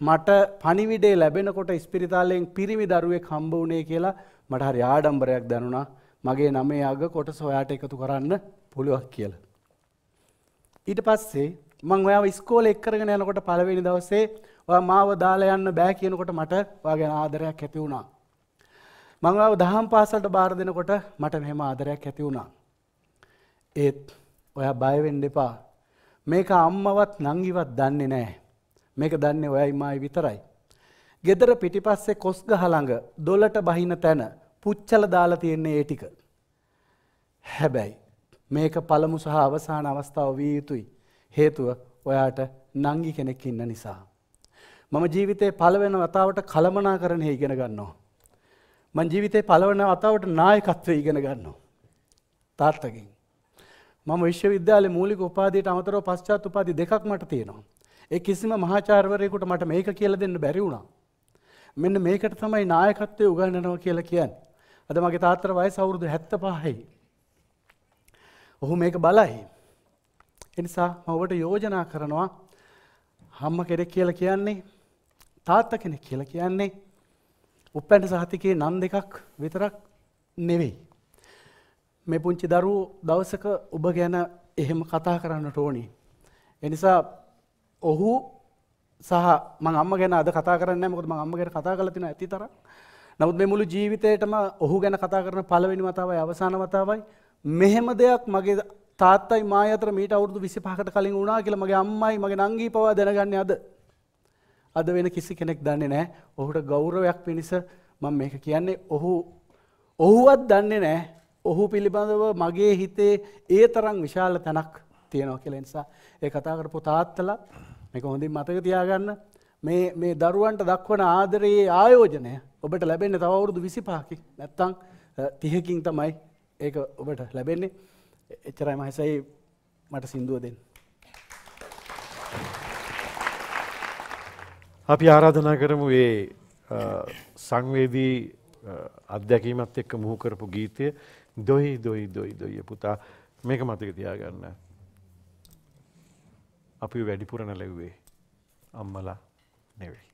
මට පනිවිඩේ ලැබෙනකොට ඉස්පිරිතාලයෙන් පිරිමි දරුවෙක් හම්බ වනේ කියලා මට හරි ආඩම්බරයක් දැනුණා මගේ නමේ අග කොට සොයාට එකතු කරන්න පුළුවක් කියල. ඊට පස්සේ මං ඔයා ස්කෝල එක්කරගෙන යනකොට පලවෙනි දවසේ ඔය මාව දාලා යන්න බෑ කියනකොට මට වගේ ආදරයක් ඇති වුණා. මංගාව දහම් පාසලට බාර දෙනකොට මට මෙහෙම ආදරයක් ඇති වුණා. ඒත් ඔය බයවෙන් දෙපා මේක අම්මවත් නංගිවත් දන්නේ නෑ. මේක දන්නේ ඔයයි මයි විතරයි. ගෙදර පිටිපස්සේ කොස් ගහළඟ දොලට බහින තැන පුච්චල දාලා තියෙන්නේ ඒ ටික. හැබැයි මේක පළමු සහ අවසාන අවස්ථාව විය යුතුයි. හේතුව ඔයාට නංගි කෙනෙක් ඉන්න නිසා. මම ජීවිතේ පළවෙන වතාවට කළමනා කරන ඉගෙන ගන්නවා. මං ජීවිතේ පළවන වතාවට නායකත්වය ඉගෙන ගන්නවා. තාත්තකින්. මම විශ්වවිද්‍යාල මූලික උපාදයට අමතරව පශ්චාත් උපාදි දෙකක් මට තියෙනවා. ඒ කිසිම මහාචාර්වරයකුට මට මේක කියල දෙන්න බැරි වුණා. මෙන්න මේකට තමයි නායකත්වය උගන්නනවා කියලා කියන්න. අද මගේ තාත්තර වය සවුරුදු හැත්ත පහයි. ඔහු මේක බලයි. එනිසා මවට යෝජනා කරනවා හම්ම කෙරෙක් කියල කියන්නේ තාත්ත කෙනෙක් කියල කියන්නේ උපැන්ට සහතිකයේ නන් දෙකක් විතරක් නෙවෙයි. මේ පුංචි දරු දවසක ඔබ ගැන එහෙම කතා කරන්න ටෝනි. එනිසා ඔහු සහ මං අම්ම ගැන අද කතා කරන්න මොකද ම අම්ම ගැන කතා කලතින ඇති තර නමුත් මේ මුළු ජීවිතයටම ඔහු ගැන කතා කරන පලවෙනි මතාවයි අවසාන මතාවයි මෙහෙම දෙයක් මගේ තාත්තයි මායතර මීට අවුරදු විසි පහකට කලින් වුණනා කියල මගේ අම්මයි මගේ නංගී පවා දැනගන්න අද. අද වෙන කිසි කෙනෙක් දන්නේ නෑ ඔහුට ගෞරවයක් පිණිස මම මේක කියන්නේ ඔහු ඔහුවත් දන්නේ නෑ ඔහු පිළිබඳව මගේ හිතේ ඒ තරම් විශාල තැනක් තියෙනවා කියල. නිසා ඒ කතා කරපු තාත්තලා මේක හොඳින් මතක තියාගන්න. මේ මේ දරුවන්ට දක්වන ආදරයේ ආයෝජනය ඔබට ලැබෙන්න තවවුරුදු විසි පාකි නැත්තං තිහකින් තමයි ඒක ඔබට ලැබෙන්නේ. එච්චරයි මහසයි මට සිින්දුව දෙන්න. අපි ආරාධනා කරමු ඒ සංවේදී අත්දැකීමත් එක්ක මුහු කරපු ගීතය. දොයි දොයි දොයි දොය පුතා මේක මතක තියාගන්න. අපි වැඩිපුර නැලැව්වේ අම්මලා නෙවෙයි.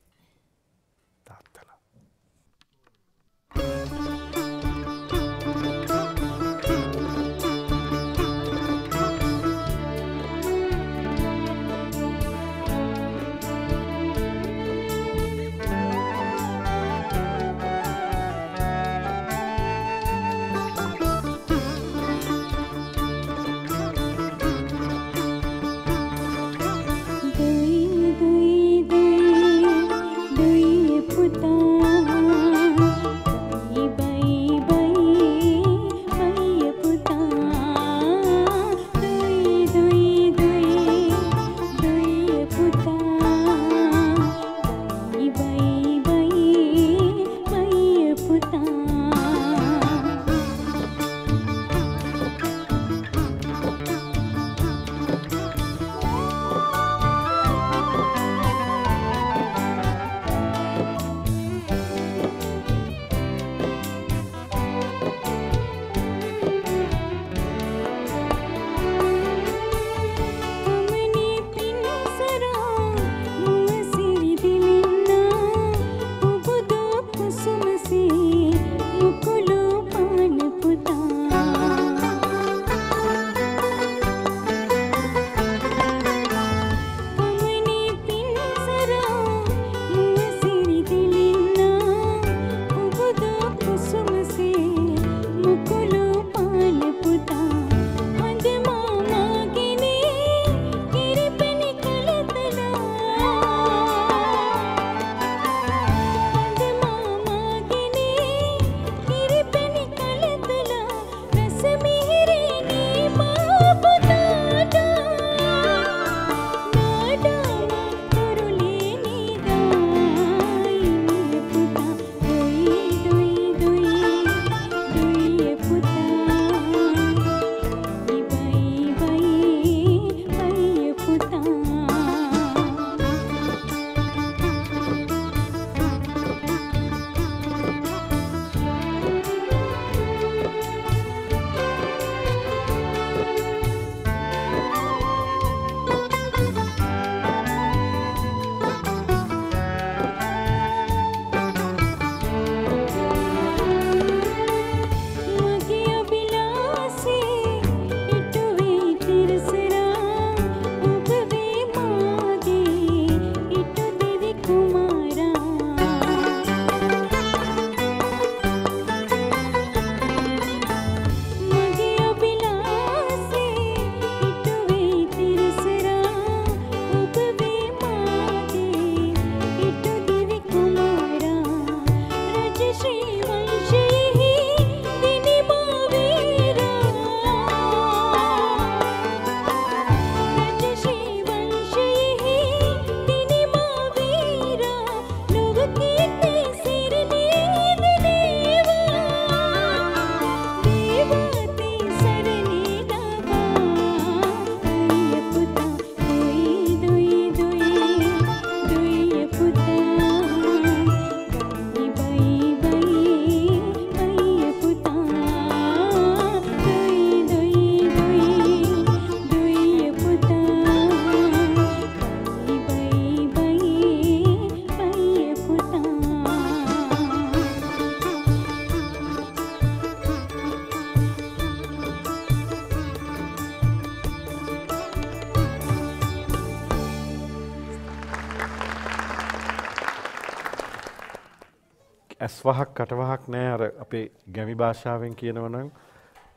අපේ ගැමි භාෂාවෙන් කියනවනම්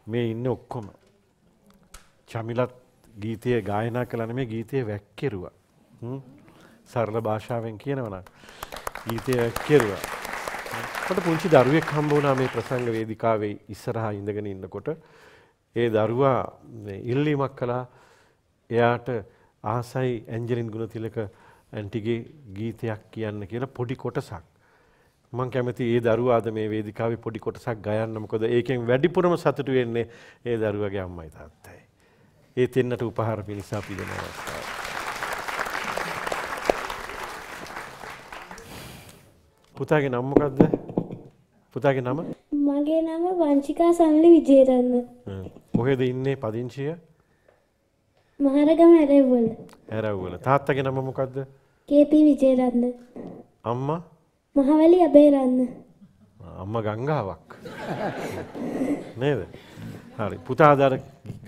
මේ ඉන්න ඔක්කොම. චමිලත් ගීතය ගායනා කළන මේ ගීතය වැක්කෙරුවා. සරල භාෂාවෙන් කියනවනම්. ගීතය වැක්කෙරුවා. ට පුංචි දරුවෙක් හම්බුණා මේ ප්‍රසංග වේදිකාවේ ඉස්සරහා ඉඳගෙන ඉන්නකොට ඒ දරුවා ඉල්ලීමක් කළා එයාට ආසයි ඇන්ජලින් ගුණතිලක ඇන්ටිගේ ගීතයක් කියන්න කියලා පොඩි කොටසක්. මං කැමති ඒ දරුවාද මේ වේදිකාවේ පොඩි කොටසක් ගයන්න මොකද ඒකෙන් වැඩිපුරම සතුටු වෙන්නේ ඒ දරුවගේ අම්මයි තාත්තයි. ඒ දෙන්නට උපහාර පිණිස අපි දෙන අවස්ථාව. පුතාගේ නම මොකද්ද? පුතාගේ නම? මගේ නම වංචිකා සමලි විජේරත්න. කොහෙද ඉන්නේ පදිංචිය? මහරගම ඇරෙව්වල. ඇරවුවල. තාත්තගේ නම මොකද්ද? කේපී විජේරත්න. අම්මා? මහවැලි අබේරත්න. අම්මා ගංගාවක්. නේද? හරි. පුතා අද අර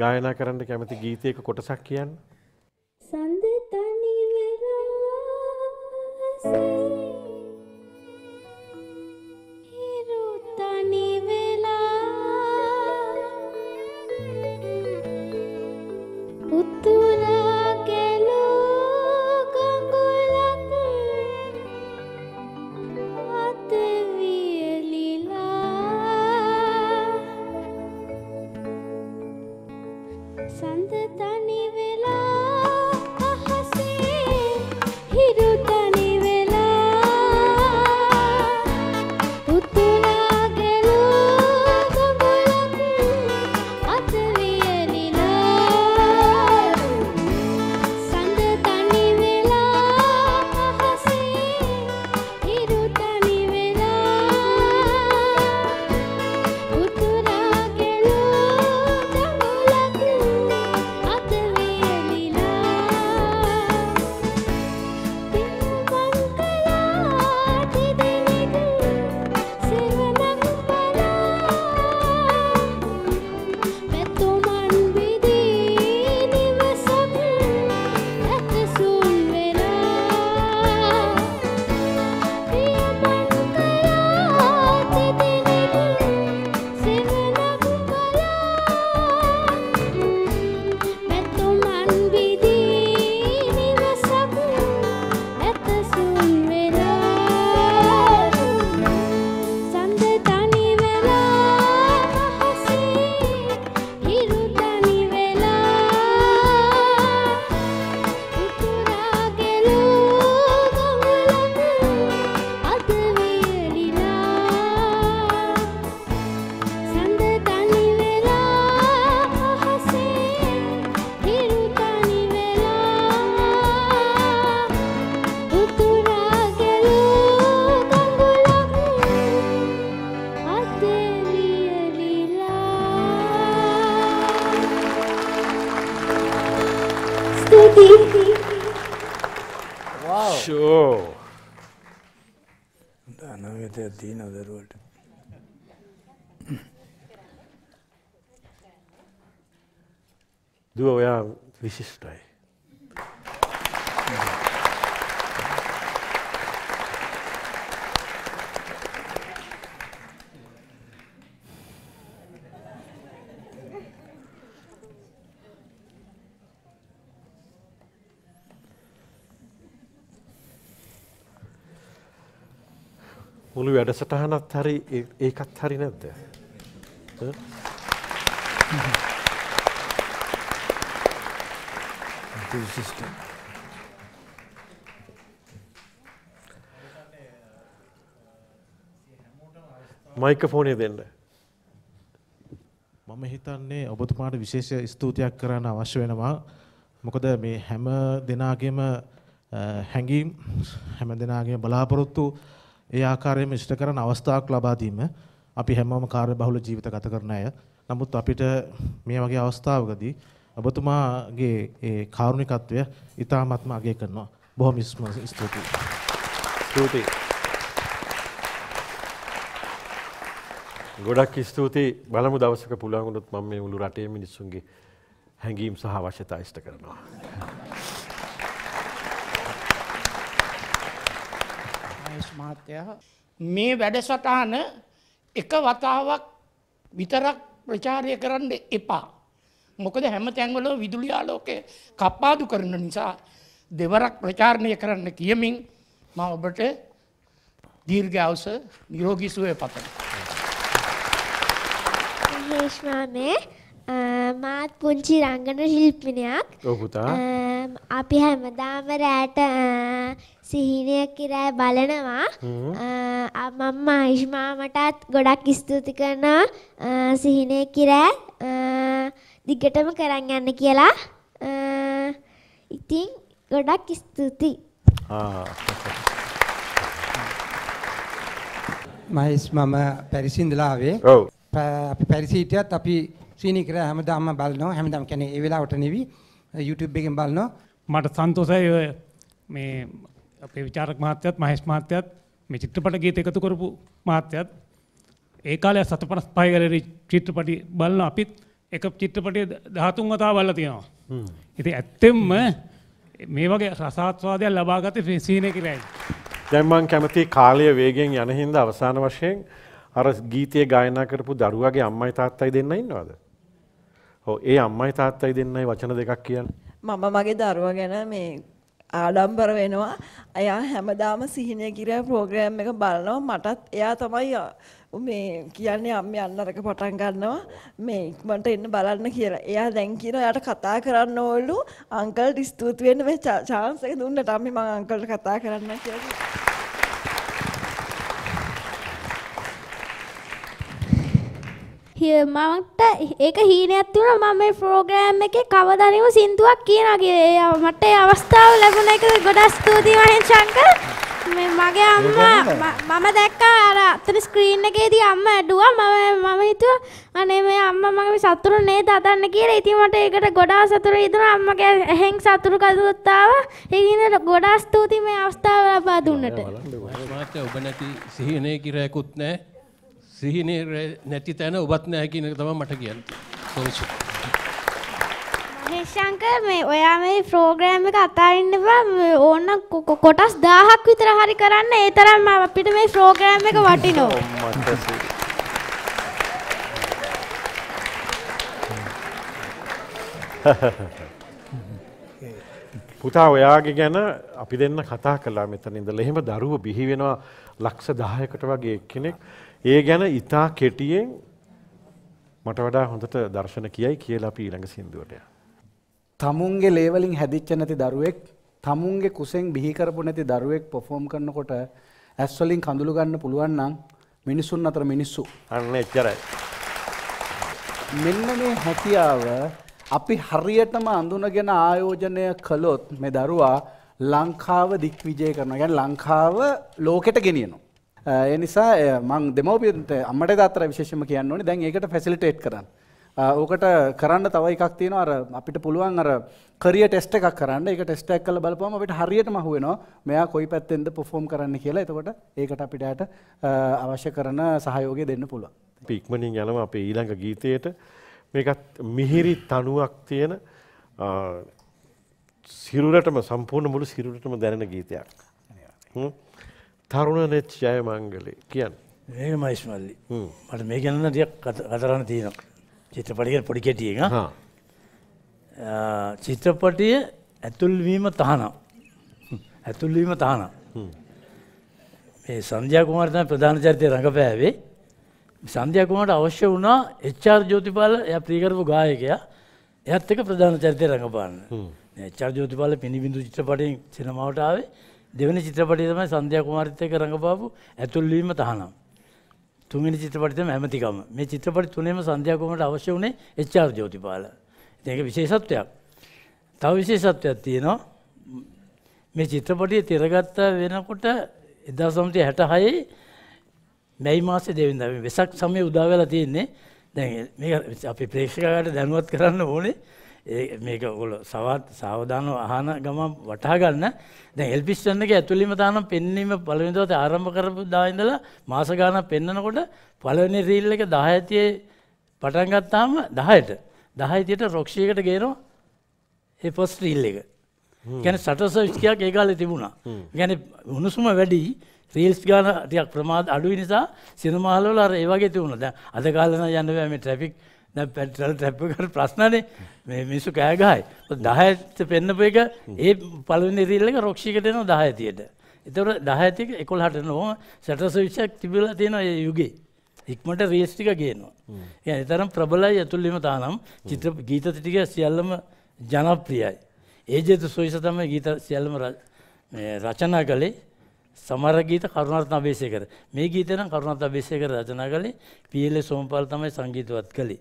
ගායනා කරන්න කැමති ගීතයක කොටසක් කියන්න. සඳ තනි වෙලා දුව ඔයා විශිෂ්ටයි. මුළු වැඩසටහනත් හරි ඒ- ඒකත් හරි නැද්ද? ඈ? විශිෂ්ට. මයික්‍රෆෝනය දෙන්න. මම හිතන්නේ ඔබතුමාට විශේෂ ස්තුතියක් කරන්න අවශ්‍ය වෙනවා. මොකද මේ හැම දෙනාගේම හැඟීම් හැම දෙනාගේම බලාපොරොත්තු ඒ ආකාරයෙන්ම ඉෂ්ට කරන අවස්ථාවක් ලබා දීම අපි හැමෝම කාර්ය බහුල ජීවිත ගත කරන අය. නමුත් අපිට මේ වගේ අවස්ථාවකදී ඔබතුමාගේ ඒ කාරුණිකත්වය ඉතාමත්ම අගය කරනවා. බොහොම ස්තුතියි. ස්තුතියි. ගොඩක් ස්තුතියි බලමු දවසක පුළුවන් වුණොත් මම මේ මුළු රටේ මිනිස්සුන්ගේ හැඟීම් සහ අවශ්‍යතා ඉෂ්ට කරනවා. මහත්තයා මේ වැඩසටහන එක වතාවක් විතරක් ප්‍රචාරය කරන්න එපා. මොකද හැම තැන්වල විදුලි ආලෝකය කප්පාදු කරන නිසා දෙවරක් ප්‍රචාරණය කරන්න කියමින් ම ඔබට දීර්ඝවස නිරෝගී සුවය පතන. මහේශ්මාමේ මාත් පුංචි රංගන ශිල්පිනයක්. ඔව් පුතා. අම්, අපි හැමදාම රෑට සිහිනය කිරෑ බලනවා. අ, මම මහිෂ්මාමටත් ගොඩක් ස්තුති කරනවා. සිහිනය කිරෑ දිගටම කරන්න යන්න කියලා. අ, ඉතින් ගොඩක් ස්තුතියි. මහිස් මම පැරිසින්දලාවේ ඔව්. අපි පැරිසිටියත් අපි සීනි කර හැමදාම බලනවා. හැමදාම කැනෙ ඒ වෙලාවට නෙවී. YouTube එකෙන් බලනවා. මට සන්තෝසයි ඔය මේ අපේ විචාරක මහත්තයත් මහේස් මහත්තයත් මේ චිත්‍රපට ගීත එකතු කරපු මහත්තයත්. ඒ කාලේ සත පනස් පහ ගැලරි චිත්‍රපටි බලන අපිත් එක චිත්‍රපටය දහතුන් වතා බලලා තියෙනවා. ඉතින් ඇත්තෙම්ම මේ වගේ රසාස්වාදයක් ලබාගත සීනය කරයි. දැන් මං කැමති කාලය වේගෙන් යන හින්දා අවසාන වශයෙන් අර ගීතය ගායනා කරපු දරුවගේ අම්මයි තාත්තයි දෙන්න ඉන්නවද? ඔව් ඒ අම්මයි තාත්තයි දෙන්නයි වචන දෙකක් කියන්නේ. මම මගේ දරුවා ගැන මේ ආඩම්බර වෙනවා. එයා හැමදාම සිහිනය කිරා ප්‍රෝග්‍රෑම් එක බලනවා. මටත් එයා තමයි මේ කියන්නේ අම්මේ අන්නරක පටන් ගන්නවා. මේ ඉක්මනට එන්න බලන්න කියලා. එයා දැන් කියනවා එයාට කතා කරන්න ඕලු. අංකල්ට ස්තුති වෙන්න මේ chance එක දුන්නට අම්මේ මම අංකල්ට කතා කරන්න කියලා. මට ඒක හීනයක් තුන මම මේ ප්‍රෝග්‍රෑම් එකේ කවදානිම සින්දුවක් කියනගේ මට ඒ අවස්ථාව ලැබුණ. එක ගොඩක් ස්තුතියි මහෙන් ශංකර්. මේ මගේ අම්මා මම දැක්කා අර අතන ස්ක්‍රීන් එකේදී අම්මා ඇඩුවා මම මම හිතුවා අනේ මේ අම්මා මගේ සතුරු නේද අදන්න කියලා. ඉතින් මට ඒකට ගොඩාක් සතුරු හිතුණා. අම්මගේ ඇහෙන් සතුරු කදුත් ආවා. ඒ කියන්නේ ගොඩාක් ස්තුතියි මේ අවස්ථාව ලබා දුන්නට. මාත්‍ය ඔබ නැති සිහිනය කිරයකුත් නෑ සිහිනය නැති තැන ඔබත් නෑ කියන එක තමයි මට කියන්න. සෝසු. ශංකර් මේ ඔයා මේ ප්‍රෝග්‍රෑම් එක අතාරින්න එපා මේ ඕන්න කො- කො- කොටස් 1000ක් විතර හරි කරන්න ඒ තරම් අපිට මේ ප්‍රෝග්‍රෑම් එක වටිනවා. පුතා ඔයාගේ ගැන අපි දෙන්න කතා කළා මෙතන ඉඳලා. එහෙම දරුව බිහි වෙනවා ලක්ෂ 10කට වගේ කෙනෙක්. ඒ ගැන ඊටා කෙටියෙන් මට වඩා හොඳට දර්ශන කියයි කියලා අපි ඊළඟ සින්දුවට යනවා. තමුන්ගේ ලේවලින් හැදිච්ච නැති දරුවෙක් තමුන්ගේ කුසෙන් බිහිකරපු නැති දරුවෙක් පොෆෝම් කරනකොට ඇස්වලින් කඳුළු ගන්න පුළුවන් නම් මිනිසුන් අතර මිනිස්සු අන්න එච්චරයි. මෙන්න මේ හැකියාව අපි හරියටම අඳුනගෙන ආයෝජනය කළොත් මේ දරුවා ලංකාව දික්විජය කරනවා ගැන ලංකාව ලෝකෙට ගෙනියනවා. එනිසා මං දෙමෝපියන්ට අමට දාතර විශේෂම කියන්න ඕනේ දැන් ඒකට ෆැසිලිටේට් කරන්න. ඕකට කරන්න තව එකක් තියෙනවා අර අපිට පුළුවන් අර කරියර් ටෙස්ට් එකක් කරන්න. ඒක ටෙස්ට් එකක් කරලා බලපුවම අපිට හරියටම අහුවෙනවා මෙයා කොයි පැත්තෙන්ද perform කරන්න කියලා. එතකොට ඒකට අපිට අවශ්‍ය කරන සහයෝගය දෙන්න පුළුවන්. අපි ඉක්මනින් යනවා අපේ ඊළඟ ගීතයට. මේකත් මිහිරි තනුවක් තියෙන සිරුරටම සම්පූර්ණ මුළු සිරුරටම දැනෙන ගීතයක්. හ්ම්. තරුණ නෙත් ජය මංගලේ කියන්න. ඒක මයිස්මල්ලි මට මේ ගැන ටිකක් කත- කතරන්න තියෙනවා චිත්‍රපටිය පොඩි කෙටිය එක. චිත්‍රපටිය ඇතුල්වීම තහනම් ඇතුල්වීම තහනම් මේ සන්ධ්‍යා කුමාරතම ප්‍රධාන චරිතය රඟපෑවේ සන්ධ්‍යා කුමාරට අවශ්‍ය වුණා එච්.ආර්. ජෝතිපාල එයා ප්‍රියකරපු ගායකයා එයත් එක ප්‍රධාන චරිතය රඟපාන්න. එච්.ආර්. ජෝතිපාල පිනිබිඳු චිත්‍රපටයෙන් සිනමාවට ආවේ දෙවෙනි චිත්‍රපටය තමයි සන්ධ්‍යා කුමාරිත් එක්ක රඟපාපු ඇතුල්වීම තහනම්. තුන්වෙනි චිත්‍රපටය තමයි ඇමතිකම. මේ චිත්‍රපට තුනේම සන්ධ්‍යා කුමාරට අවශ්‍ය වුණේ එච්.ආර්. ජෝතිපාල. ඉතින් ඒක විශේෂත්වයක්. තව විශේෂත්වයක් තියෙනවා. මේ චිත්‍රපටිය තිරගත්ත වෙනකොට 1966 මැයි මාසේ දෙවෙනිදා මේ වෙසක් සමය උදා වෙලා තියෙන්නේ. දැන් මේක අපි ප්‍රේක්ෂකයාට දැනුවත් කරන්න ඕනේ. ඒ මේක ඔයගොල්ලෝ සවත් සාවධානව අහන ගමන් වටහා ගන්න. දැන් එල්පිස්ටන් එකේ ඇතුළේම තානම් පෙන්වීම පළවෙනි දවසේ ආරම්භ කරපු දා ඉඳලා මාස ගාණක් පෙන්නකොට පළවෙනි රීල් එක 10 තියේ පටන් ගත්තාම 10ට 10 තියට රොක්ෂි එකට ගේනවා ඒ ෆස්ට් රීල් එක. ගැන සටස විස්කයක් ඒ කාලේ තිබුණා. ගැන උණුසුම වැඩි රීල්ස් ගාන ටියක් ප්‍රමාද අඩුයි නිසා සිනමාලවල අර ඒ වගේ තිබුණා. දැන් අද කාලේ නම් යන්න බෑ මේ ට්‍රැෆික් දැන් පෙට්‍රල් ට්‍රැෆික් එකට ප්‍රශ්නනේ. මේ මිනිස්සු කෑ ගහයි. 10ට පෙන්නපු එක ඒ පළවෙනි රීල් එක රොක්ෂිකට එනවා 10 තියට. ඒතකොට 10 තියක 11ට එනවා. සැටර් ස්විච් තිබිලා තියෙනවා ඒ යුගේ. ඉක්මට රීස් ටික ගේනවා. ඒ තරම් ප්‍රබලයි ඇතුළෙම තානම් චිත්‍ර ගීත ටික සියල්ලම ජනප්‍රියයි. ඒ ජේතු සොයිස තමයි ගීත සියල්ලම රචනා කළේ සමර ගීත කරුණාරත්න අබේසේකර. මේ ගීතය නම් කරුණාරත්න අබේසේකර රචනා කළේ පීඑල් සෝමපාල තමයි සංගීතවත් කළේ.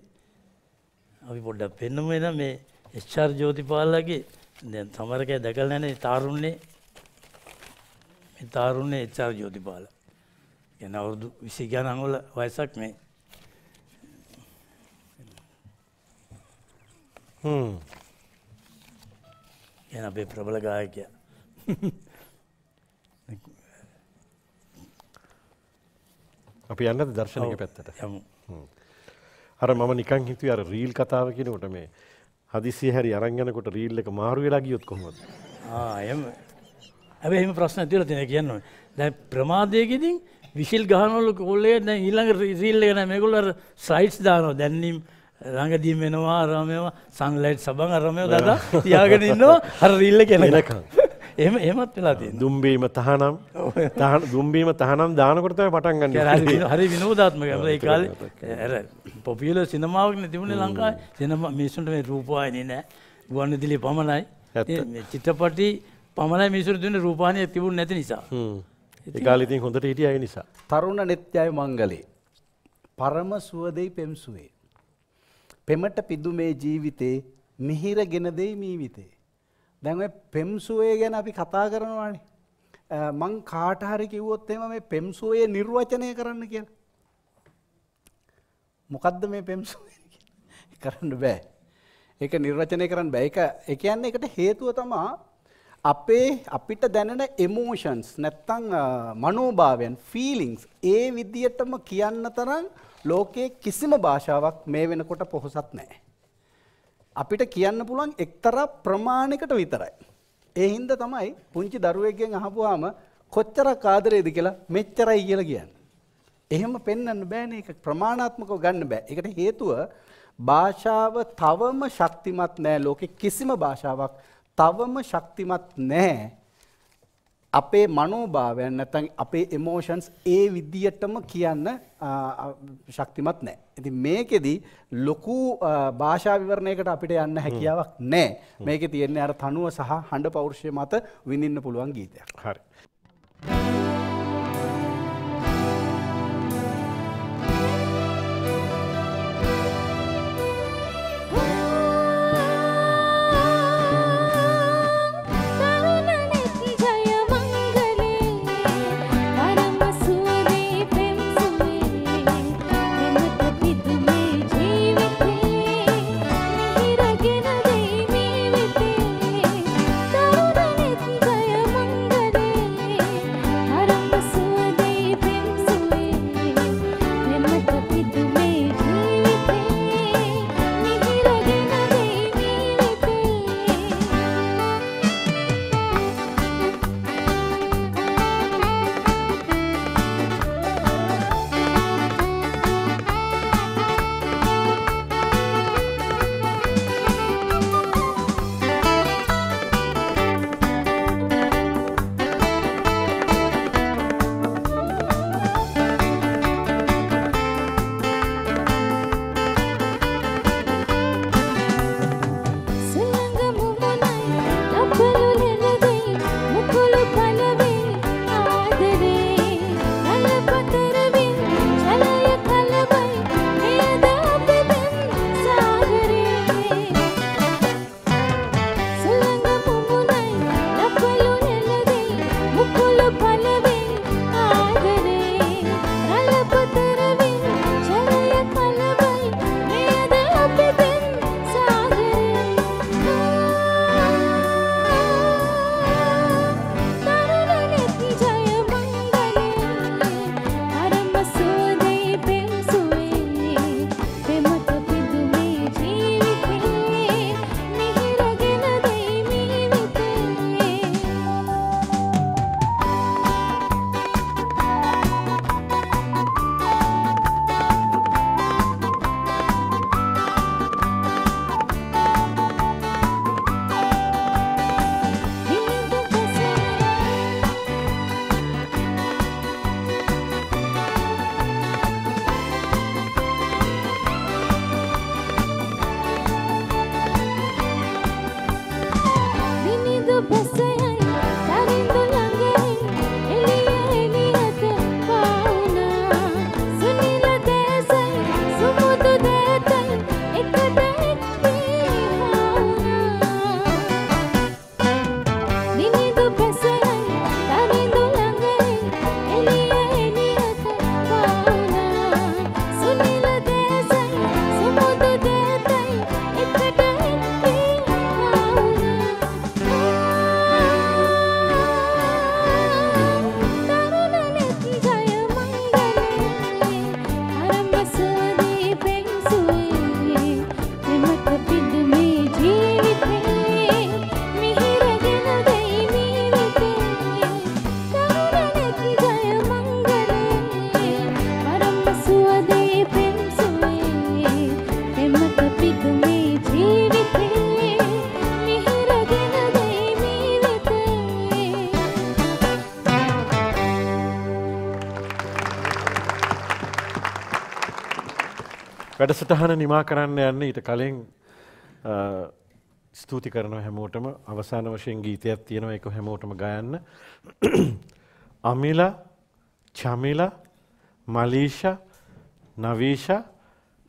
අපි පොඩ්ඩක් පෙන්නමු එන මේ එච්.ආර්. ජෝතිපාලගේ දැන් සමරකය දැකලා නැනේ තාරුණ්‍යේ මේ තාරුණ්‍යේ එච්.ආර්. ජෝතිපාල. කියන අවුරුදු 20 ගණන් වල වයසක් මේ. හ්ම්. කියන අපේ ප්‍රබල ගායකයා. අපි යන්නද දර්ශනක පැත්තට යමු. හ්ම්. අර මම නිකන් හිතුවේ අර රීල් කතාව කියනකොට මේ හදිසිය හැරි අරන් යනකොට රීල් එක මාරු වෙලා ගියොත් කොහොමද? ආ එහෙම. හැබැයි එහෙම ප්‍රශ්න ඇතිවලා තියෙනවා කියන්න. දැන් ප්‍රමාදයකදී විසිල් ගහනවලු කොල්ලේ දැන් ඊළඟ රීල් එක නෑ මේගොල්ලෝ අර ස්ලයිඩ්ස් දානවා. දැන්නිම් ළඟදීම එනවා අරමේව සන්ලයිට් සබන් අරමේව දාලා තියාගෙන ඉන්නවා අර රීල් එක එනකම්. එහෙම එහෙමත් වෙලා. දුම්බීම තහනම් තහන දුම්බීම තහනම් දානකොට තමයි පටන් ගන්න. කියන්නේ හරි විනෝ- හරි විනෝදාත්මකයි. ඒ කාලේ අර පොපියුලර් සිනමාවක්නේ තිබුණේ ලංකාවේ. සිනමා මිනිස්සුන්ට මේ රූපවාහිනිය නෑ. ගුවන්විදුලිය පමණයි. ඒ මේ චිත්‍රපටි පමණයි මිනිස්සුන්ට තිබුණේ රූපවාහිනිය තිබුණ නැති නිසා. හ්ම්. ඒ කාලේ ඉතින් හොඳට හිටියා ඒ නිසා. තරුණ නෙත්‍යය මංගලේ. පරම සුවදෙයි පෙම්සුවේ. පෙමට පිදුමේ ජීවිතේ මිහිර ගෙන දෙයි මීවිතේ. දැන් ඔය පෙම්සුවේ ගැන අපි කතා කරනවානේ. අ, මං කාට හරි කිව්වොත් එහෙම මේ පෙම්සුවේ නිර්වචනය කරන්න කියලා. මොකද්ද මේ පෙම්සුවේ කියලා? කරන්න බෑ. ඒක නිර්වචනය කරන්න බෑ. ඒක ඒ කියන්නේ ඒකට හේතුව තමා අපේ අපිට දැනෙන එමෝෂන්ස් නැත්තං මනෝභාවයන් ෆීලිංස් ඒ විදියටම කියන්න තරම් ලෝකයේ කිසිම භාෂාවක් මේ වෙනකොට පොහොසත් නෑ. අපිට කියන්න පුළුවන් එක්තරා ප්‍රමාණයකට විතරයි. ඒ හින්දා තමයි පුංචි දරුවෙක්ගෙන් අහපුවාම කොච්චරක් ආදරේද කියලා මෙච්චරයි කියලා කියන්නේ. එහෙම පෙන්වන්න බෑනේ ඒක ප්‍රමාණාත්මකව ගන්න බෑ. ඒකට හේතුව භාෂාව තවම ශක්තිමත් නෑ ලෝකෙ කිසිම භාෂාවක් තවම ශක්තිමත් නෑ. අපේ මනෝභාවයන් නැත්නම් අපේ එමෝෂන්ස් ඒ විදියටම කියන්න ශක්තිමත් නෑ. ඉතින් මේකෙදි ලොකු ආ, භාෂා විවරණයකට අපිට යන්න හැකියාවක් නෑ. මේකේ තියෙන්නේ අර තනුව සහ හඬ පෞරුෂය මත විඳින්න පුළුවන් ගීතයක්. හරි. වැඩසටහන නිමා කරන්න යන්න ඊට කලින් අ, ස්තුති කරන හැමෝටම අවසාන වශයෙන් ගීතයක් තියෙනවා එක හැමෝටම ගයන්න. අමිලා චමිලා මලීෂා නවීෂා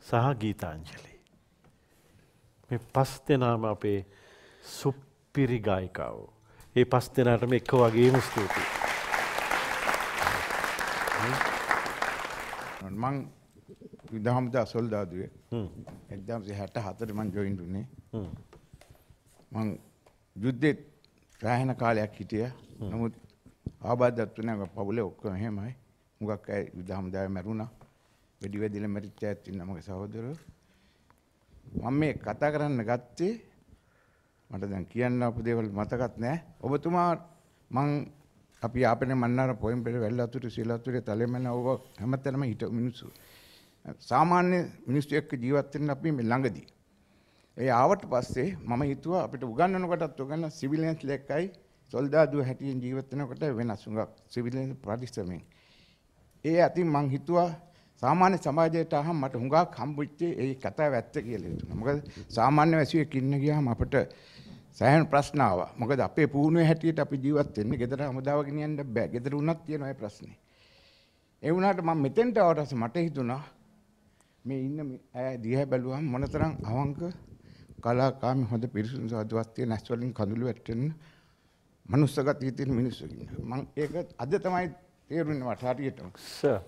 සහ ගීතාංජලි. මේ පස් දෙනාම අපේ සුප්පිරි ගායිකාවෝ. ඒ පස් දෙනාටම එක වගේම ස්තුතියි. මං විදහම්ද අසොල්දාදුවේ එක්දම්සේ හැට හතර මං ජොයින් වුණේ මං යුද්ධෙත් රෑහෙන කාලයක් හිටිය. නමුත් ආබාධත්වන පවුල ඔක්කොම හෙමයි මුගක් ඇයි විදහම්දාය මැරුණා. වැඩි වැදිල මැරිච්ච ඇත්තින්න මගේ සහෝදර මම මේ කතා කරන්න ගත්තේ මට දැන් කියන්න අප දේවල් මතකත් නෑ. ඔබතුමා මං අපි ආපන මන්නර පොයිම් පෙර වැල් අතුර සිලතුරේ තලෙමන ඔව හැමතැනම හිට මිනිස්සු. සාමාන්‍ය මිනිස්තු එක්ක ජීවත්වෙන් අපි මේ ළඟදී. ඒ ආවට පස්සේ මම හිතුවා අපිට උගන්නනකොටත් උගන්න සිවිලන්ස් ලෙක්කයි සොල්දාදුව හැටියෙන් ජීවත්වනකොට වෙනස් සුඟක් සිවිලන් පරිස්සමෙන්. ඒ ඇතින් මං හිතුවා සාමාන්‍ය සමාජයට අහම් මට හුඟක් හම්බුච්චේ ඒ කතා ඇත්ත කියලා හිතුණා. මොකද සාමාන්‍ය වැසියෙක් ඉන්න ගියාම අපිට සෑහෙන ප්‍රශ්න ආවා. මොකද අපේ පුහුණුවේ හැටියට අපි ජීවත් වෙන්නේ ගෙදර හමුදාව ගෙනියන්න බෑ. ගෙදර වුණත් තියෙනවා ඒ ප්‍රශ්නේ. ඒ වුණාට මම මෙතෙන්ට ආවට පස්සේ මට හිතුණා මේ ඉන්න අය දිහා බැලුවම මොනතරම් අවංක කලාකාමී හොඳ පිරිසුදු සාදුවක් තියෙන ඇස් වලින් කඳුළු වැටෙන මනුස්ස ගතිය තියෙන මිනිස්සු ඉන්නවා. මම ඒක අද තමයි තේරුනේ මට හරියටම. සර්.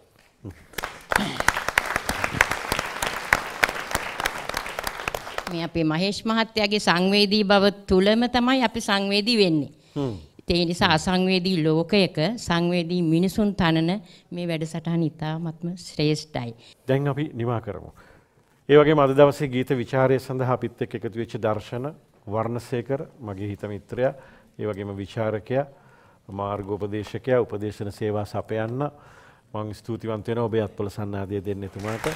මේ අපේ මහේෂ් මහත්තයාගේ සංවේදී බව තුලම තමයි අපි සංවේදී වෙන්නේ. ඒ නිසා අසංවේදී ලෝකයක සංවේදී මිනිසුන් තනන මේ වැඩසටහන ඉතාමත්ම ශ්‍රේෂ්ඨයි. දැන් අපි නිමා කරමු. ඒ වගේම අද දවසේ ගීත විචාරය සඳහා අපිත් එක්ක එකතු වෙච්ච දර්ශන වර්ණසේකර මගේ හිත මිත්‍රයා, ඒ වගේම විචාරකයා, මාර්ගෝපදේශකයා, උපදේශන සේවා සපයන්න මම ස්තුතිවන්ත වෙනවා ඔබේ අත්පොළ සන්නාදය දෙන්න එතුමාට.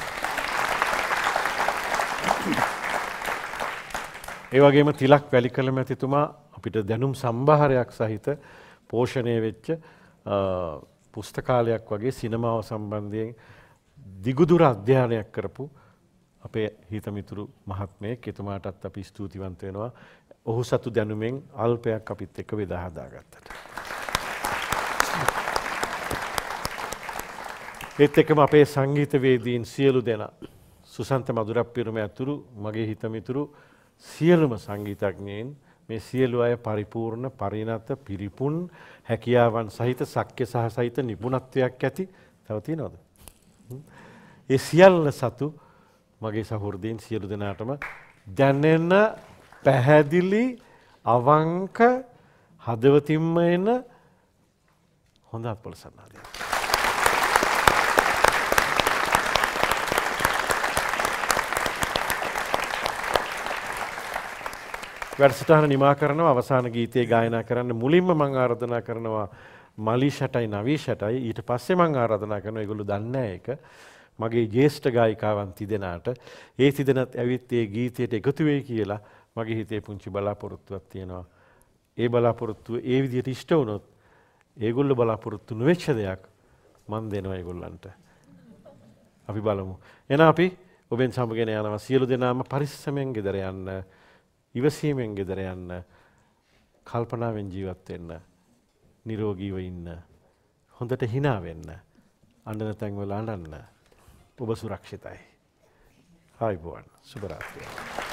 ඒ වගේම තිලක් වැලිකල මැතිතුමා අපිට දැනුම් සම්භාරයක් සහිත පෝෂණය වෙච්ච අ, පුස්තකාලයක් වගේ සිනමාව සම්බන්ධයෙන් දිගුදුර අධ්‍යයනයක් කරපු අපේ හිතමිතුරු මහත්මයෙක් එතුමාටත් අපි ස්තුතිවන්ත වෙනවා. ඔහු සතු දැනුමෙන් අල්පයක් අපිත් එක්ක බෙදා හදාගත්තට. ඒත් එක්කම අපේ සංගීතවේදීන් සියලු දෙනා සුසන්ත මදුරප්පිරුම ඇතුළු මගේ හිතමිතුරු සියලුම සංගීතඥයින් මේ සියලු අය පරිපූර්ණ පරිණත පිරිපුන් හැකියාවන් සහිත සක්්‍ය සහ සහිත නිපුණත්වයක් ඇති තව තියෙනවද? ඒ සියල්ල සතු මගේ සහෘදීන් සියලු දෙනාටම දැනෙන පැහැදිලි අවංක හදවතින්ම එන හොඳ අත්පොළ සන්නාදයක්. වැඩසටහන නිමා කරනවා. අවසාන ගීතය ගායනා කරන්න මුලින්ම මං ආරාධනා කරනවා මලිෂටයි නවීෂටයි ඊට පස්සේ මං ආරාධනා කරනවා ඒගොල්ලෝ දන්නේ ඒක. මගේ ජේෂ්ඨ ගායිකාවන් තිදෙනාට ඒ තිදෙනත් ඇවිත් ඒ ගීතයට එකතු වෙයි කියලා මගේ හිතේ පුංචි බලාපොරොත්තුවක් තියෙනවා. ඒ බලාපොරොත්තුව ඒ විදිහට ඉෂ්ට වුණොත් ඒගොල්ලෝ බලාපොරොත්තු නොවෙච්ච දෙයක් මන් දෙනවා ඒගොල්ලන්ට. අපි බලමු. එහෙනම් අපි ඔබෙන් සමගෙන යනවා. සියලු දෙනාම පරිස්සමෙන් ගෙදර යන්න. ඉවසීමෙන් ගෙදර යන්න කල්පනාවෙන් ජීවත් වෙන්න නිරෝගීව ඉන්න හොඳට hina වෙන්න අඬන තැන්වල අඬන්න ඔබ සුරක්ෂිතයි. ආයිබෝවන්. සුබ රාත්‍රියක්.